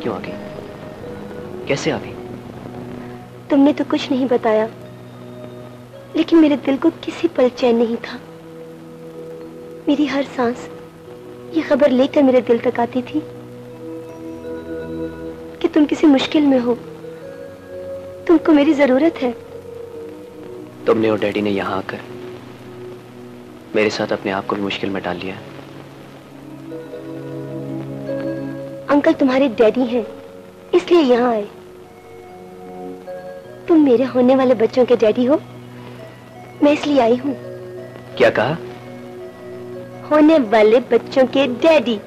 क्यों आ गई? कैसे आ गई? तुमने तो कुछ नहीं बताया लेकिन मेरे दिल को किसी पल चैन नहीं था। मेरी हर सांस ये खबर लेकर मेरे दिल तक आती थी कि तुम किसी मुश्किल में हो। तुमको मेरी ज़रूरत है। तुमने और डैडी ने यहाँ आकर मेरे साथ अपने आप को भी मुश्किल में डाल लिया। अंकल तुम्हारे डैडी हैं इसलिए यहाँ आए। तुम मेरे होने वाले बच्चों के डैडी हो। मैं इसलिए आई हूँ। क्या कहा? होने वाले बच्चों के डैडी।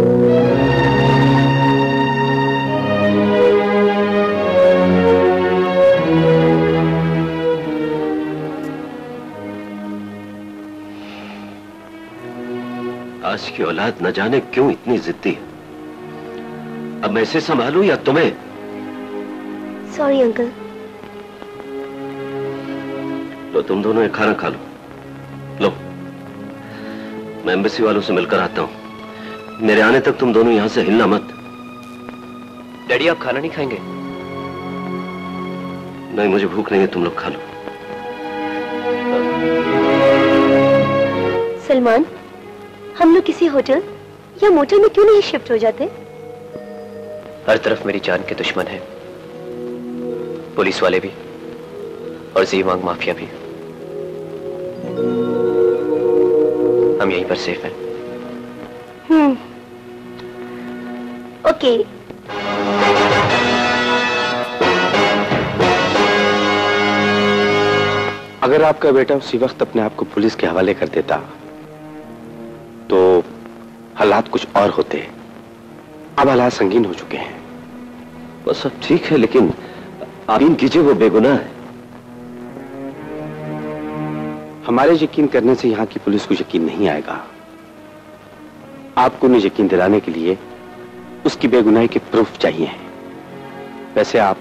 आज की औलाद न जाने क्यों इतनी जिद्दी है? अब मैं इसे संभालू या तुम्हें? सॉरी अंकल लो तुम दोनों ये खाना खा लो। लो मैं एम्बेसी वालों से मिलकर आता हूँ। मेरे आने तक तुम दोनों यहाँ से हिलना मत। डैडी आप खाना नहीं खाएँगे? नहीं मुझे भूख नहीं है तुम लोग खा लो। सलमान? हम लोग किसी होटल या मोटल में क्यों नहीं शिफ्ट हो जाते? हर तरफ़ मेरी जान के दुश्मन है। पुलिस वाले भी और जीवांग माफिया भी। हम यहीं पर सेफ़ हैं। हम्म। ओके। अगर आपका बेटा उसी वक्त अपने आप को पुलिस के हवाले कर देता तो हालात कुछ और होते। अब हालात संगीन हो चुके हैं। वो सब ठीक है लेकिन यकीन कीजिए वो बेगुनाह है। हमारे यकीन करने से यहाँ की पुलिस को यकीन नहीं आएगा। आपको उन्हें यकीन दिलाने के लिए उसकी बेगुनाही के प्रूफ चाहिए। वैसे आप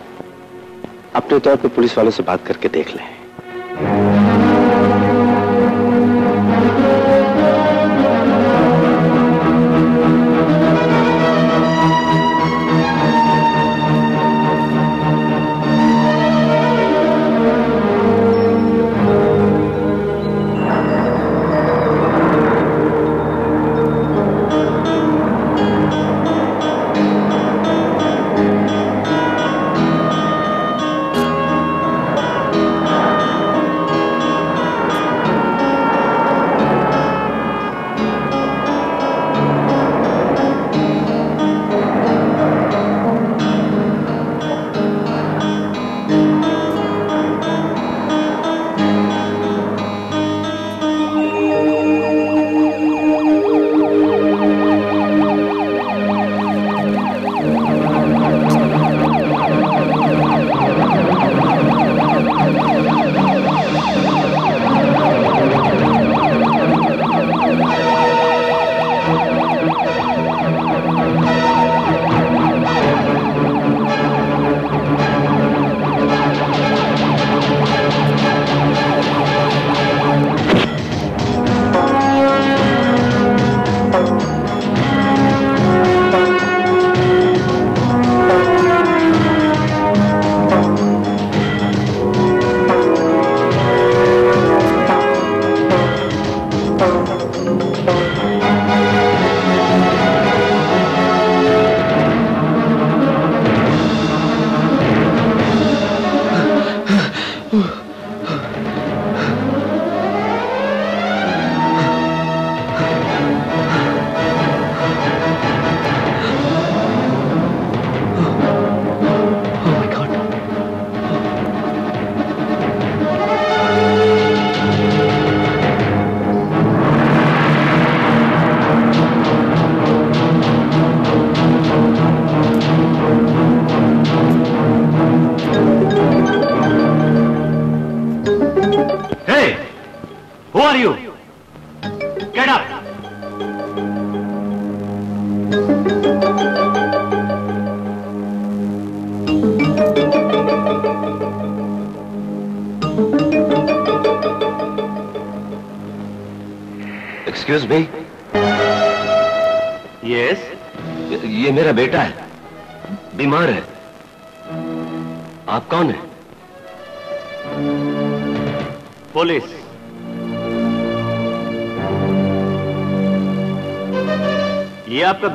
अपने तौर पे पुलिस वालों से बात करके देख लें।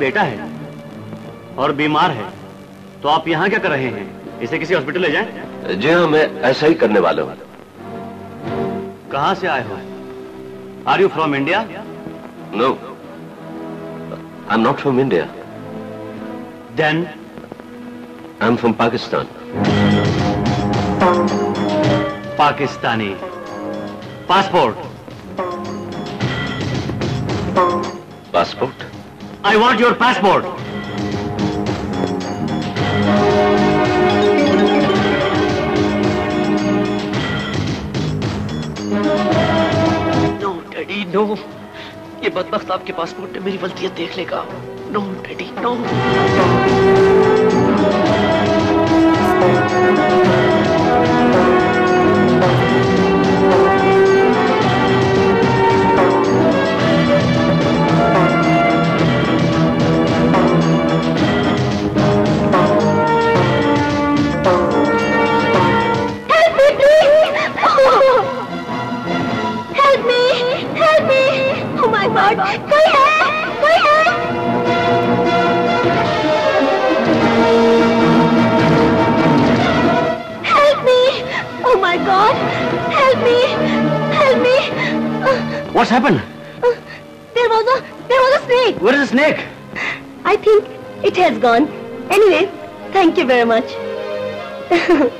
बेटा है और बीमार है तो आप यहाँ क्या कर रहे हैं? इसे किसी हॉस्पिटल ले जाएँ? जी हाँ मैं ऐसा ही करने वाला हूँ। कहाँ से आए हो? Are you from India no I am not from India then I am from Pakistan Pakistani passport passport I want your passport no daddy no ये बदबख्त आपके पासपोर्ट में मेरी गलतियाँ देख लेगा। No daddy no Lord. Help me! Oh, my God! Help me! Help me! Uh, What's happened? Uh, there was a... there was a snake. Where is the snake? I think it has gone. Anyway, thank you very much.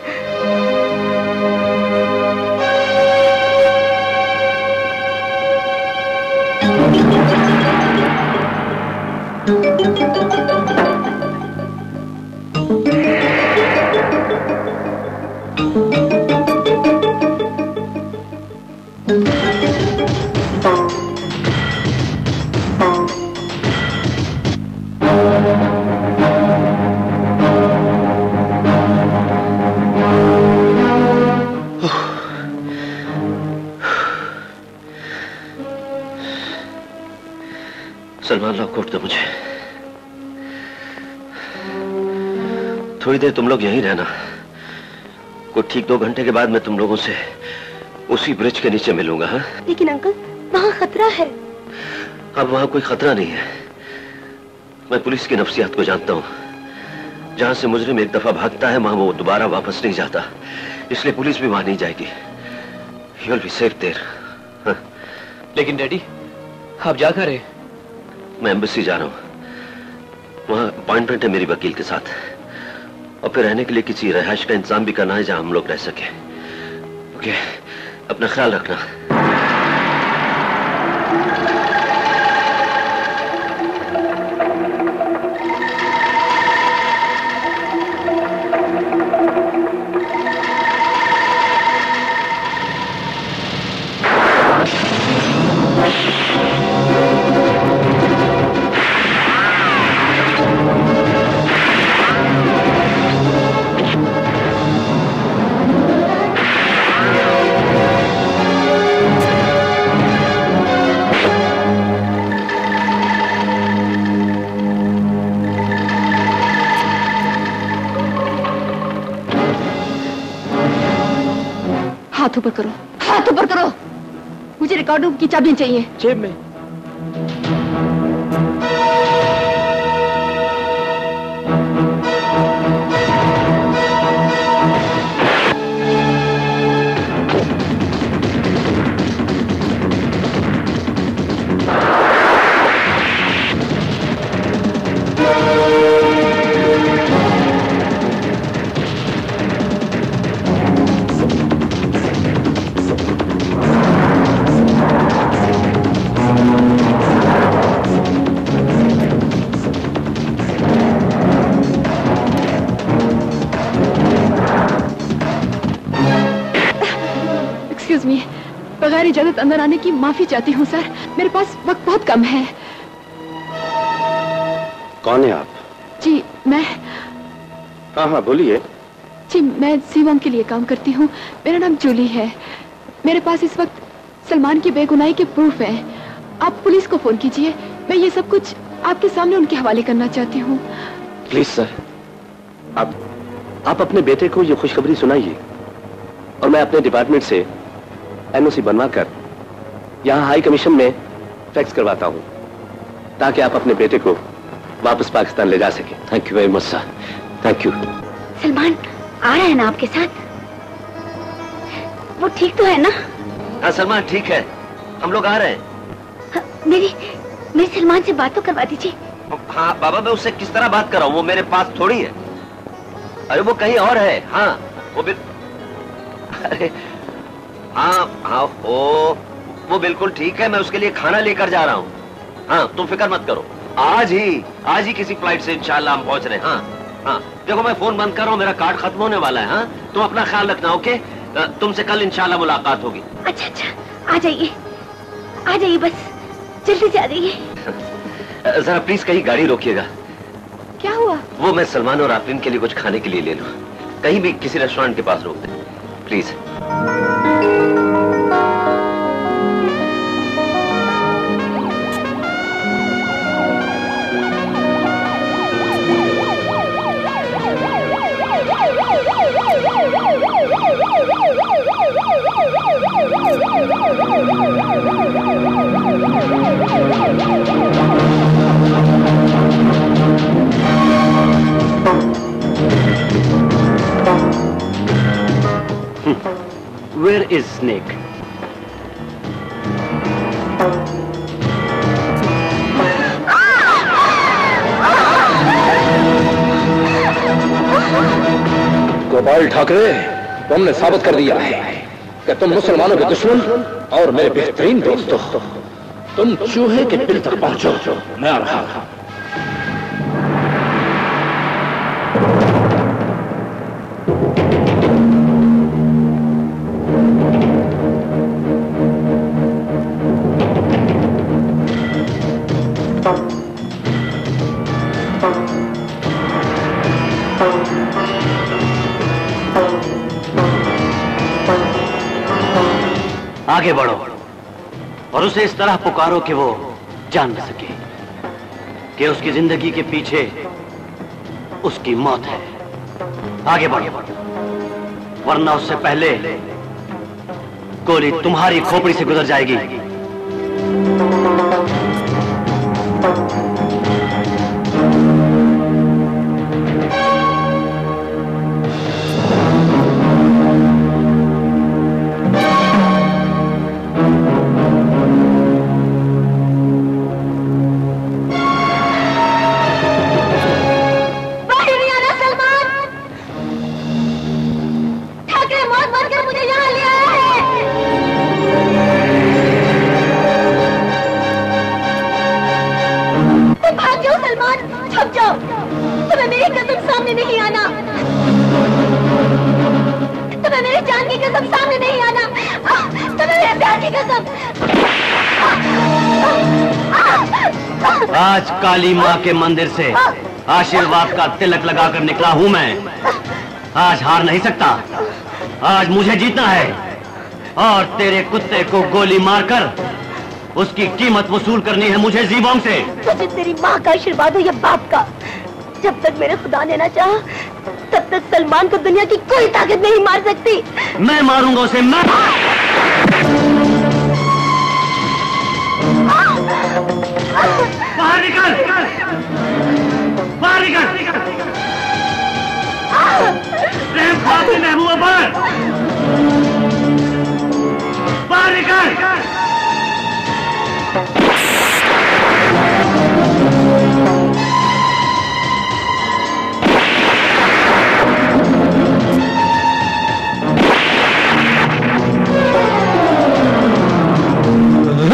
थोड़ी देर तुम लोग यहीं रहना। कुछ ठीक दो घंटे के बाद मैं तुम लोगों से उसी ब्रिज के नीचे मिलूँगा हाँ? लेकिन अंकल वहाँ खतरा है। अब वहाँ कोई खतरा नहीं है। मैं पुलिस की नफ्सियात को जानता हूँ। जहाँ से मुजरिम एक दफ़ा भागता है वहाँ वो दोबारा वापस नहीं जाता। इसलिए पुलिस भी वहाँ नहीं जाएगी। You will be safe there लेकिन डैडी आप जा कर रहे? मैं एम्बेसी जा रहा हूँ। वहाँ अपॉइंटमेंट है मेरी वकील के साथ। और फिर रहने के लिए किसी रिहाइश का इंतज़ाम भी करना है जहाँ हम लोग रह सके। ओके? अपना ख्याल रखना। हाथ ऊपर करो। हाथ ऊपर करो। मुझे रिकॉर्ड रूम की चाबियाँ चाहिए। जेब में। बगैर इजाज़त अंदर आने की माफ़ी चाहती हूँ सर। मेरे पास वक्त बहुत कम है। कौन है आप? जी मैं। हाँ हाँ बोलिए। जी मैं सीवम के लिए काम करती हूँ। मेरा नाम जूली है। मेरे पास इस वक्त सलमान की बेगुनाही के प्रूफ हैं। आप पुलिस को फ़ोन कीजिए। मैं ये सब कुछ आपके सामने उनके हवाले करना चाहती हूँ। Please sir. आप आप अपने बेटे को ये खुशखबरी सुनाइए। और मैं अपने डिपार्टमेंट से एनओसी बनवा कर यहाँ हाई कमीशन में फैक्स करवाता हूँ ताकि आप अपने बेटे को वापस पाकिस्तान ले जा सके। Thank you very much sir thank you Salman आ रहा है ना आपके साथ? वो ठीक तो है ना? हाँ सलमान ठीक है। हम लोग आ रहे हैं। हाँ, मेरी मेरी सलमान से बात तो करवा दीजिए। हाँ बाबा मैं उससे किस तरह बात कर रहा हूँ? वो मेरे पास थोड़ी है। अरे वो कहीं और है। हाँ वो बिल अरे हाँ हाँ ओ वो बिल्कुल ठीक है मैं उसके लिए खाना लेकर जा रहा हूँ। हाँ तुम फ़िक्र मत करो। आज ही आज ही किसी फ़्लाइट से इंशाल्लाह हम पहुँच रहे हैं। हाँ हाँ देखो मैं फ़ोन बंद कर रहा हूँ मेरा कार्ड खत्म होने वाला है हाँ। तुम अपना ख्याल रखना ओके? तुमसे कल इंशाल्लाह मुलाकात होगी। अच्छा अच्छा आ जाइए। आ जाइए बस जल्दी से आ जाइए। जरा प्लीज़ कहीं गाड़ी रोकिएगा। क्या हुआ? वो मैं सलमान और आफरीन के लिए कुछ खाने के लिए ले लूँ। कहीं भी किसी रेस्टोरेंट के पास रोक दे। Please. Where is Snake? Gopal Thackeray, तुमने साबित कर दिया है कि तुम मुसलमानों के दुश्मन और मेरे बेहतरीन दोस्त हो। तुम चूहे के दिल तक पहुंचो। मैं आ रहा आगे बढ़ो और उसे इस तरह पुकारो कि वो जान सके कि उसकी ज़िंदगी के पीछे उसकी मौत है। आगे बढ़ो, वरना उससे पहले गोली तुम्हारी खोपड़ी से गुजर जाएगी। आज काली माँ के मंदिर से आशीर्वाद का तिलक लगाकर निकला हूँ मैं। आज हार नहीं सकता। आज मुझे जीतना है। और तेरे कुत्ते को गोली मारकर उसकी कीमत वसूल करनी है मुझे जीबोंग से। तुझे तेरी माँ का आशीर्वाद हो या बाप का? जब तक मेरे खुदा ने ना चाहा तब तक सलमान को दुनिया की कोई ताकत नहीं मार सकती। मैं मारूँगा उसे मैं बाहर निकल। बाहर निकल। प्रेम खाते महबूबा बाहर बाहर निकल।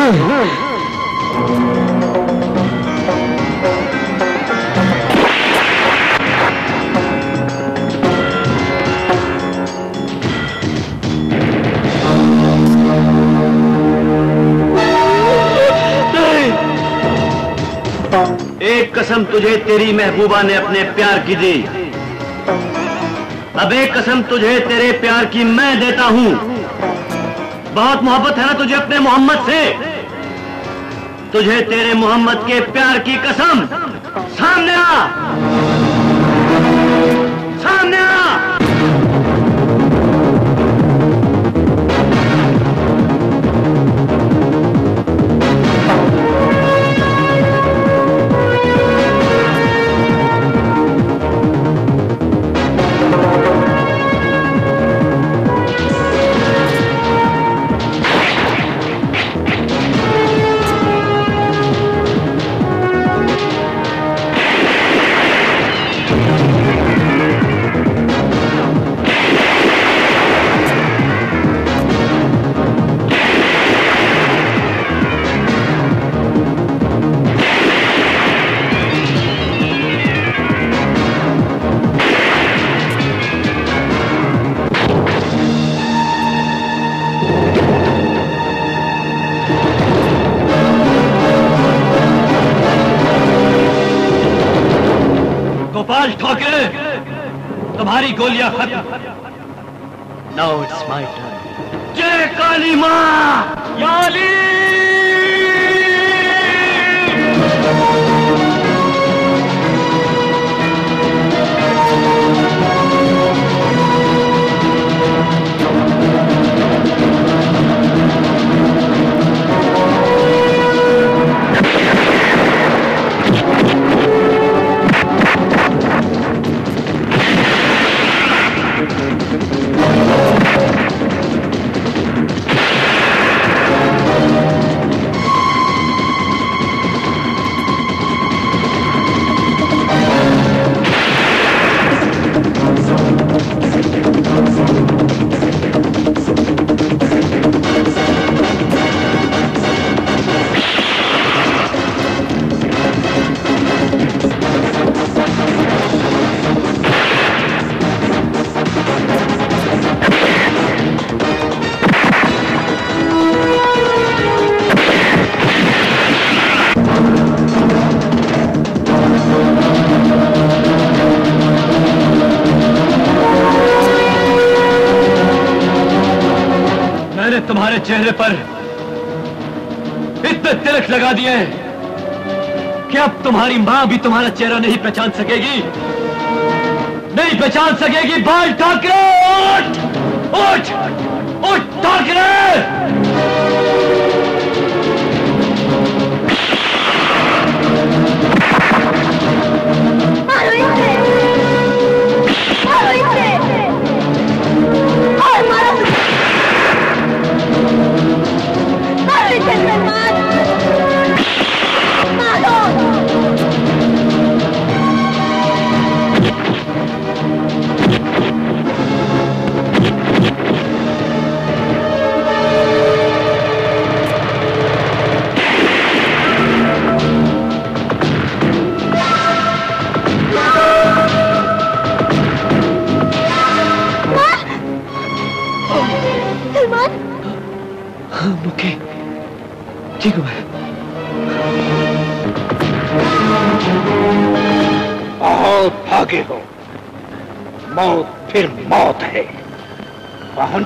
Oh, कसम तुझे तेरी महबूबा ने अपने प्यार की दी। अब एक कसम तुझे तेरे प्यार की मैं देता हूँ। बहुत मोहब्बत है ना तुझे अपने मोहम्मद से? तुझे तेरे मोहम्मद के प्यार की कसम। सामने आ! सामने आ! तुम्हारी गोलियाँ खत्म। पर इतने तिलक लगा दिए हैं कि अब तुम्हारी माँ भी तुम्हारा चेहरा नहीं पहचान सकेगी। नहीं पहचान सकेगी। बाल ठाकरे, उठ! उठ! उठ, ठाकरे!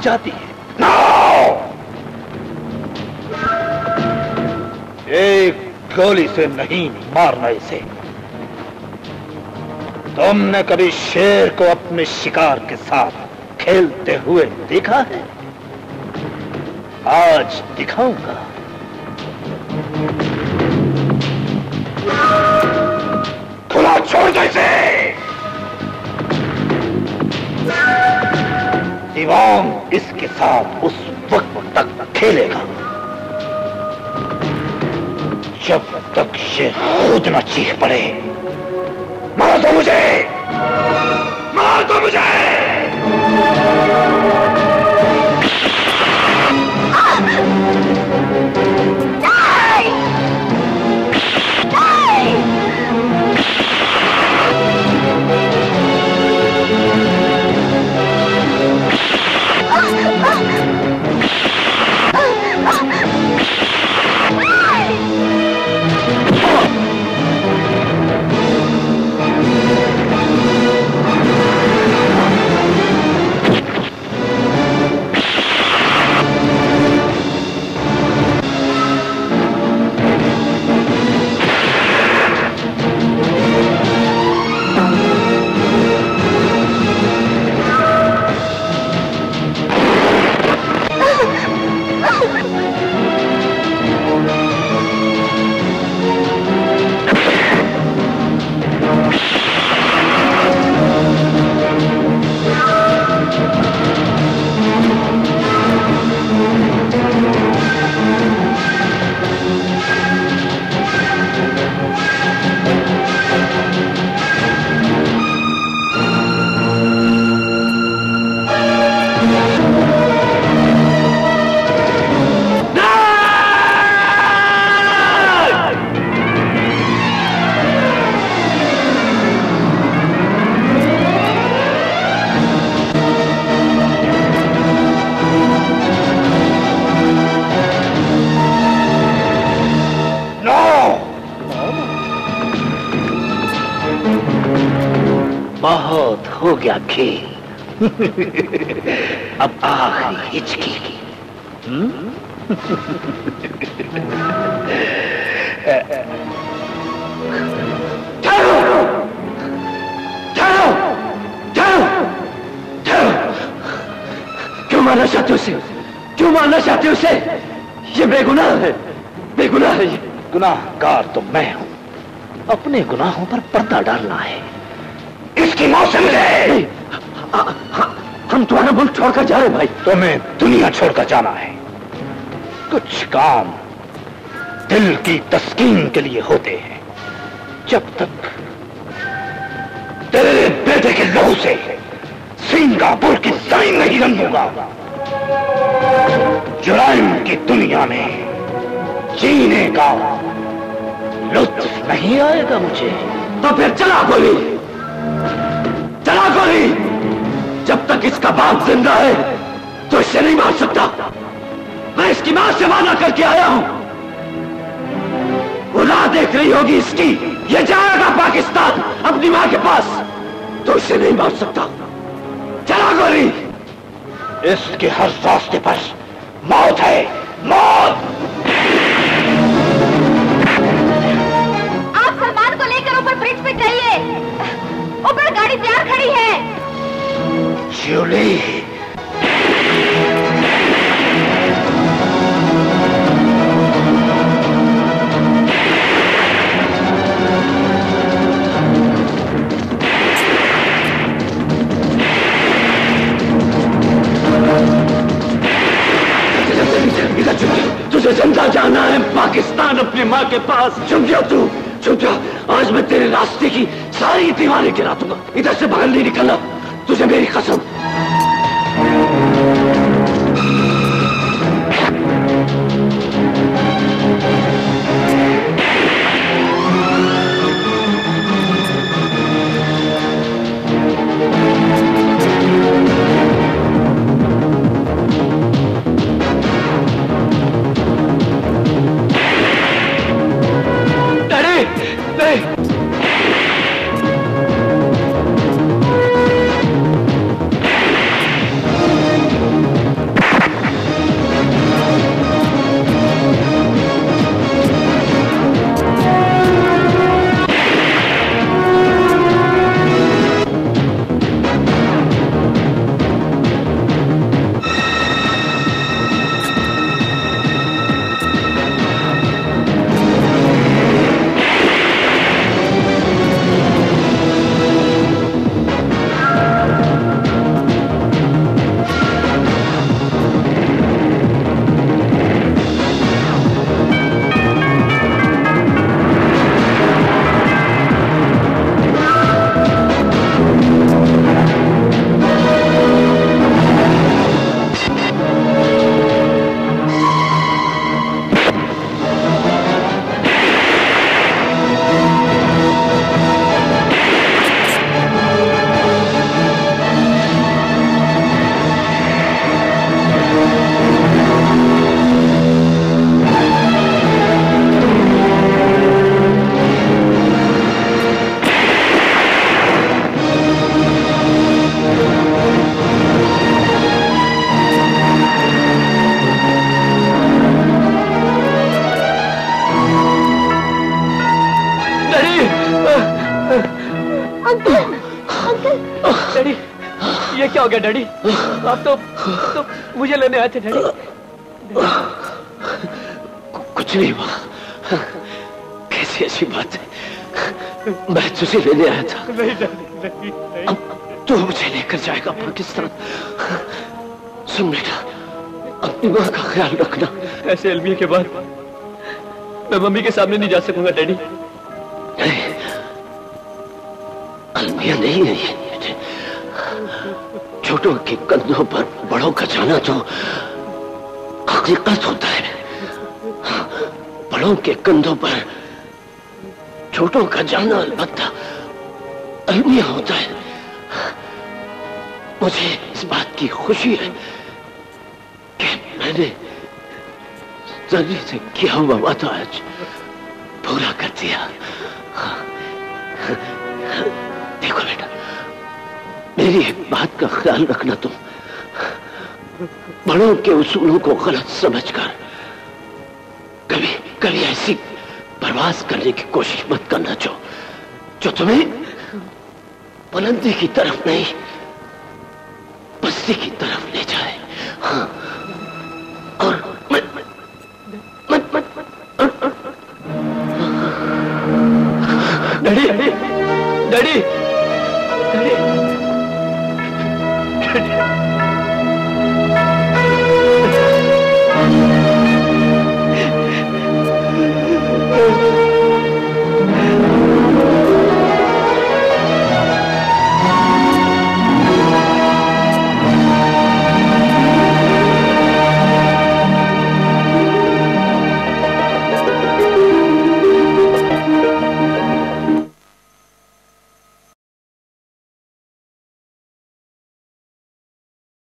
जाती है। नाउ! एक गोली से नहीं, मारना इसे। तुमने कभी शेर को अपने शिकार के साथ खेलते हुए देखा है? आज दिखाऊँगा। साथ उस वक्त तक खेलेगा। जब तक ये खुद न चीख पड़े, मार दो मुझे! मार दो मुझे! गया खेल अब आखिरी हिचकी की। हम्म? ठहरो! ठहरो! ठहरो! ठहरो! क्यों मारना चाहते हो उसे? क्यों मारना चाहते हो उसे? ये बेगुनाह है। बेगुनाह है ये। गुनाहगार तो मैं हूँ। अपने गुनाहों पर पर्दा डालना है। मौत से मिले आ- आ- हम तुम्हारा मुल्क छोड़कर जा रहे भाई। तुम्हें दुनिया छोड़कर जाना है। कुछ काम दिल की तस्कीन के लिए होते हैं। जब तक तेरे बेटे के लहू से सिंगापुर की ज़मीन नहीं रंगूँगा जुराइम की दुनिया में जीने का लुत्फ नहीं आएगा मुझे। तो फिर चला गोली। गोली जब तक इसका बाप ज़िंदा है तो इसे नहीं मार सकता। मैं इसकी माँ से वादा करके आया हूँ। वो राह देख रही होगी इसकी। ये जाएगा पाकिस्तान अपनी माँ के पास तो इसे नहीं मार सकता। चला गोली। इसके हर रास्ते पर मौत है, मौत। तैयार खड़ी है? शिवली इधर चुप जा। तुझे ज़िंदा जाना है, पाकिस्तान अपनी माँ के पास। चुप जा तू चुप जा आज मैं तेरे रास्ते की सारी दीवारें गिरा दूँगा। इधर हो गया डैडी? आप तो, तो मुझे लेने आए थे डैडी। कुछ नहीं हुआ। कैसी ऐसी बात है? मैं तुझे लेने आया था। नहीं डैडी नहीं नहीं। तू मुझे लेकर जाएगा पाकिस्तान। सुन बेटा अपनी माँ का ख्याल रखना। ऐसे अलमिया के बाद मैं मम्मी के सामने नहीं जा सकूँगा डैडी। के पर बड़ों का जाना तो हकीकत होता है। बड़ों के कंधों पर छोटों का जाना अलबत्ता अलमिया होता है। मुझे इस बात की खुशी है कि मैंने जल्दी से किया हुआ वादा आज पूरा कर दिया। देखो बेटा, मेरी एक बात का ख्याल रखना तुम बड़ों के उसूलों को गलत समझकर। कभी कभी ऐसी परवास करने की कोशिश मत करना, जो जो तुम्हें बुलंदी की तरफ़ नहीं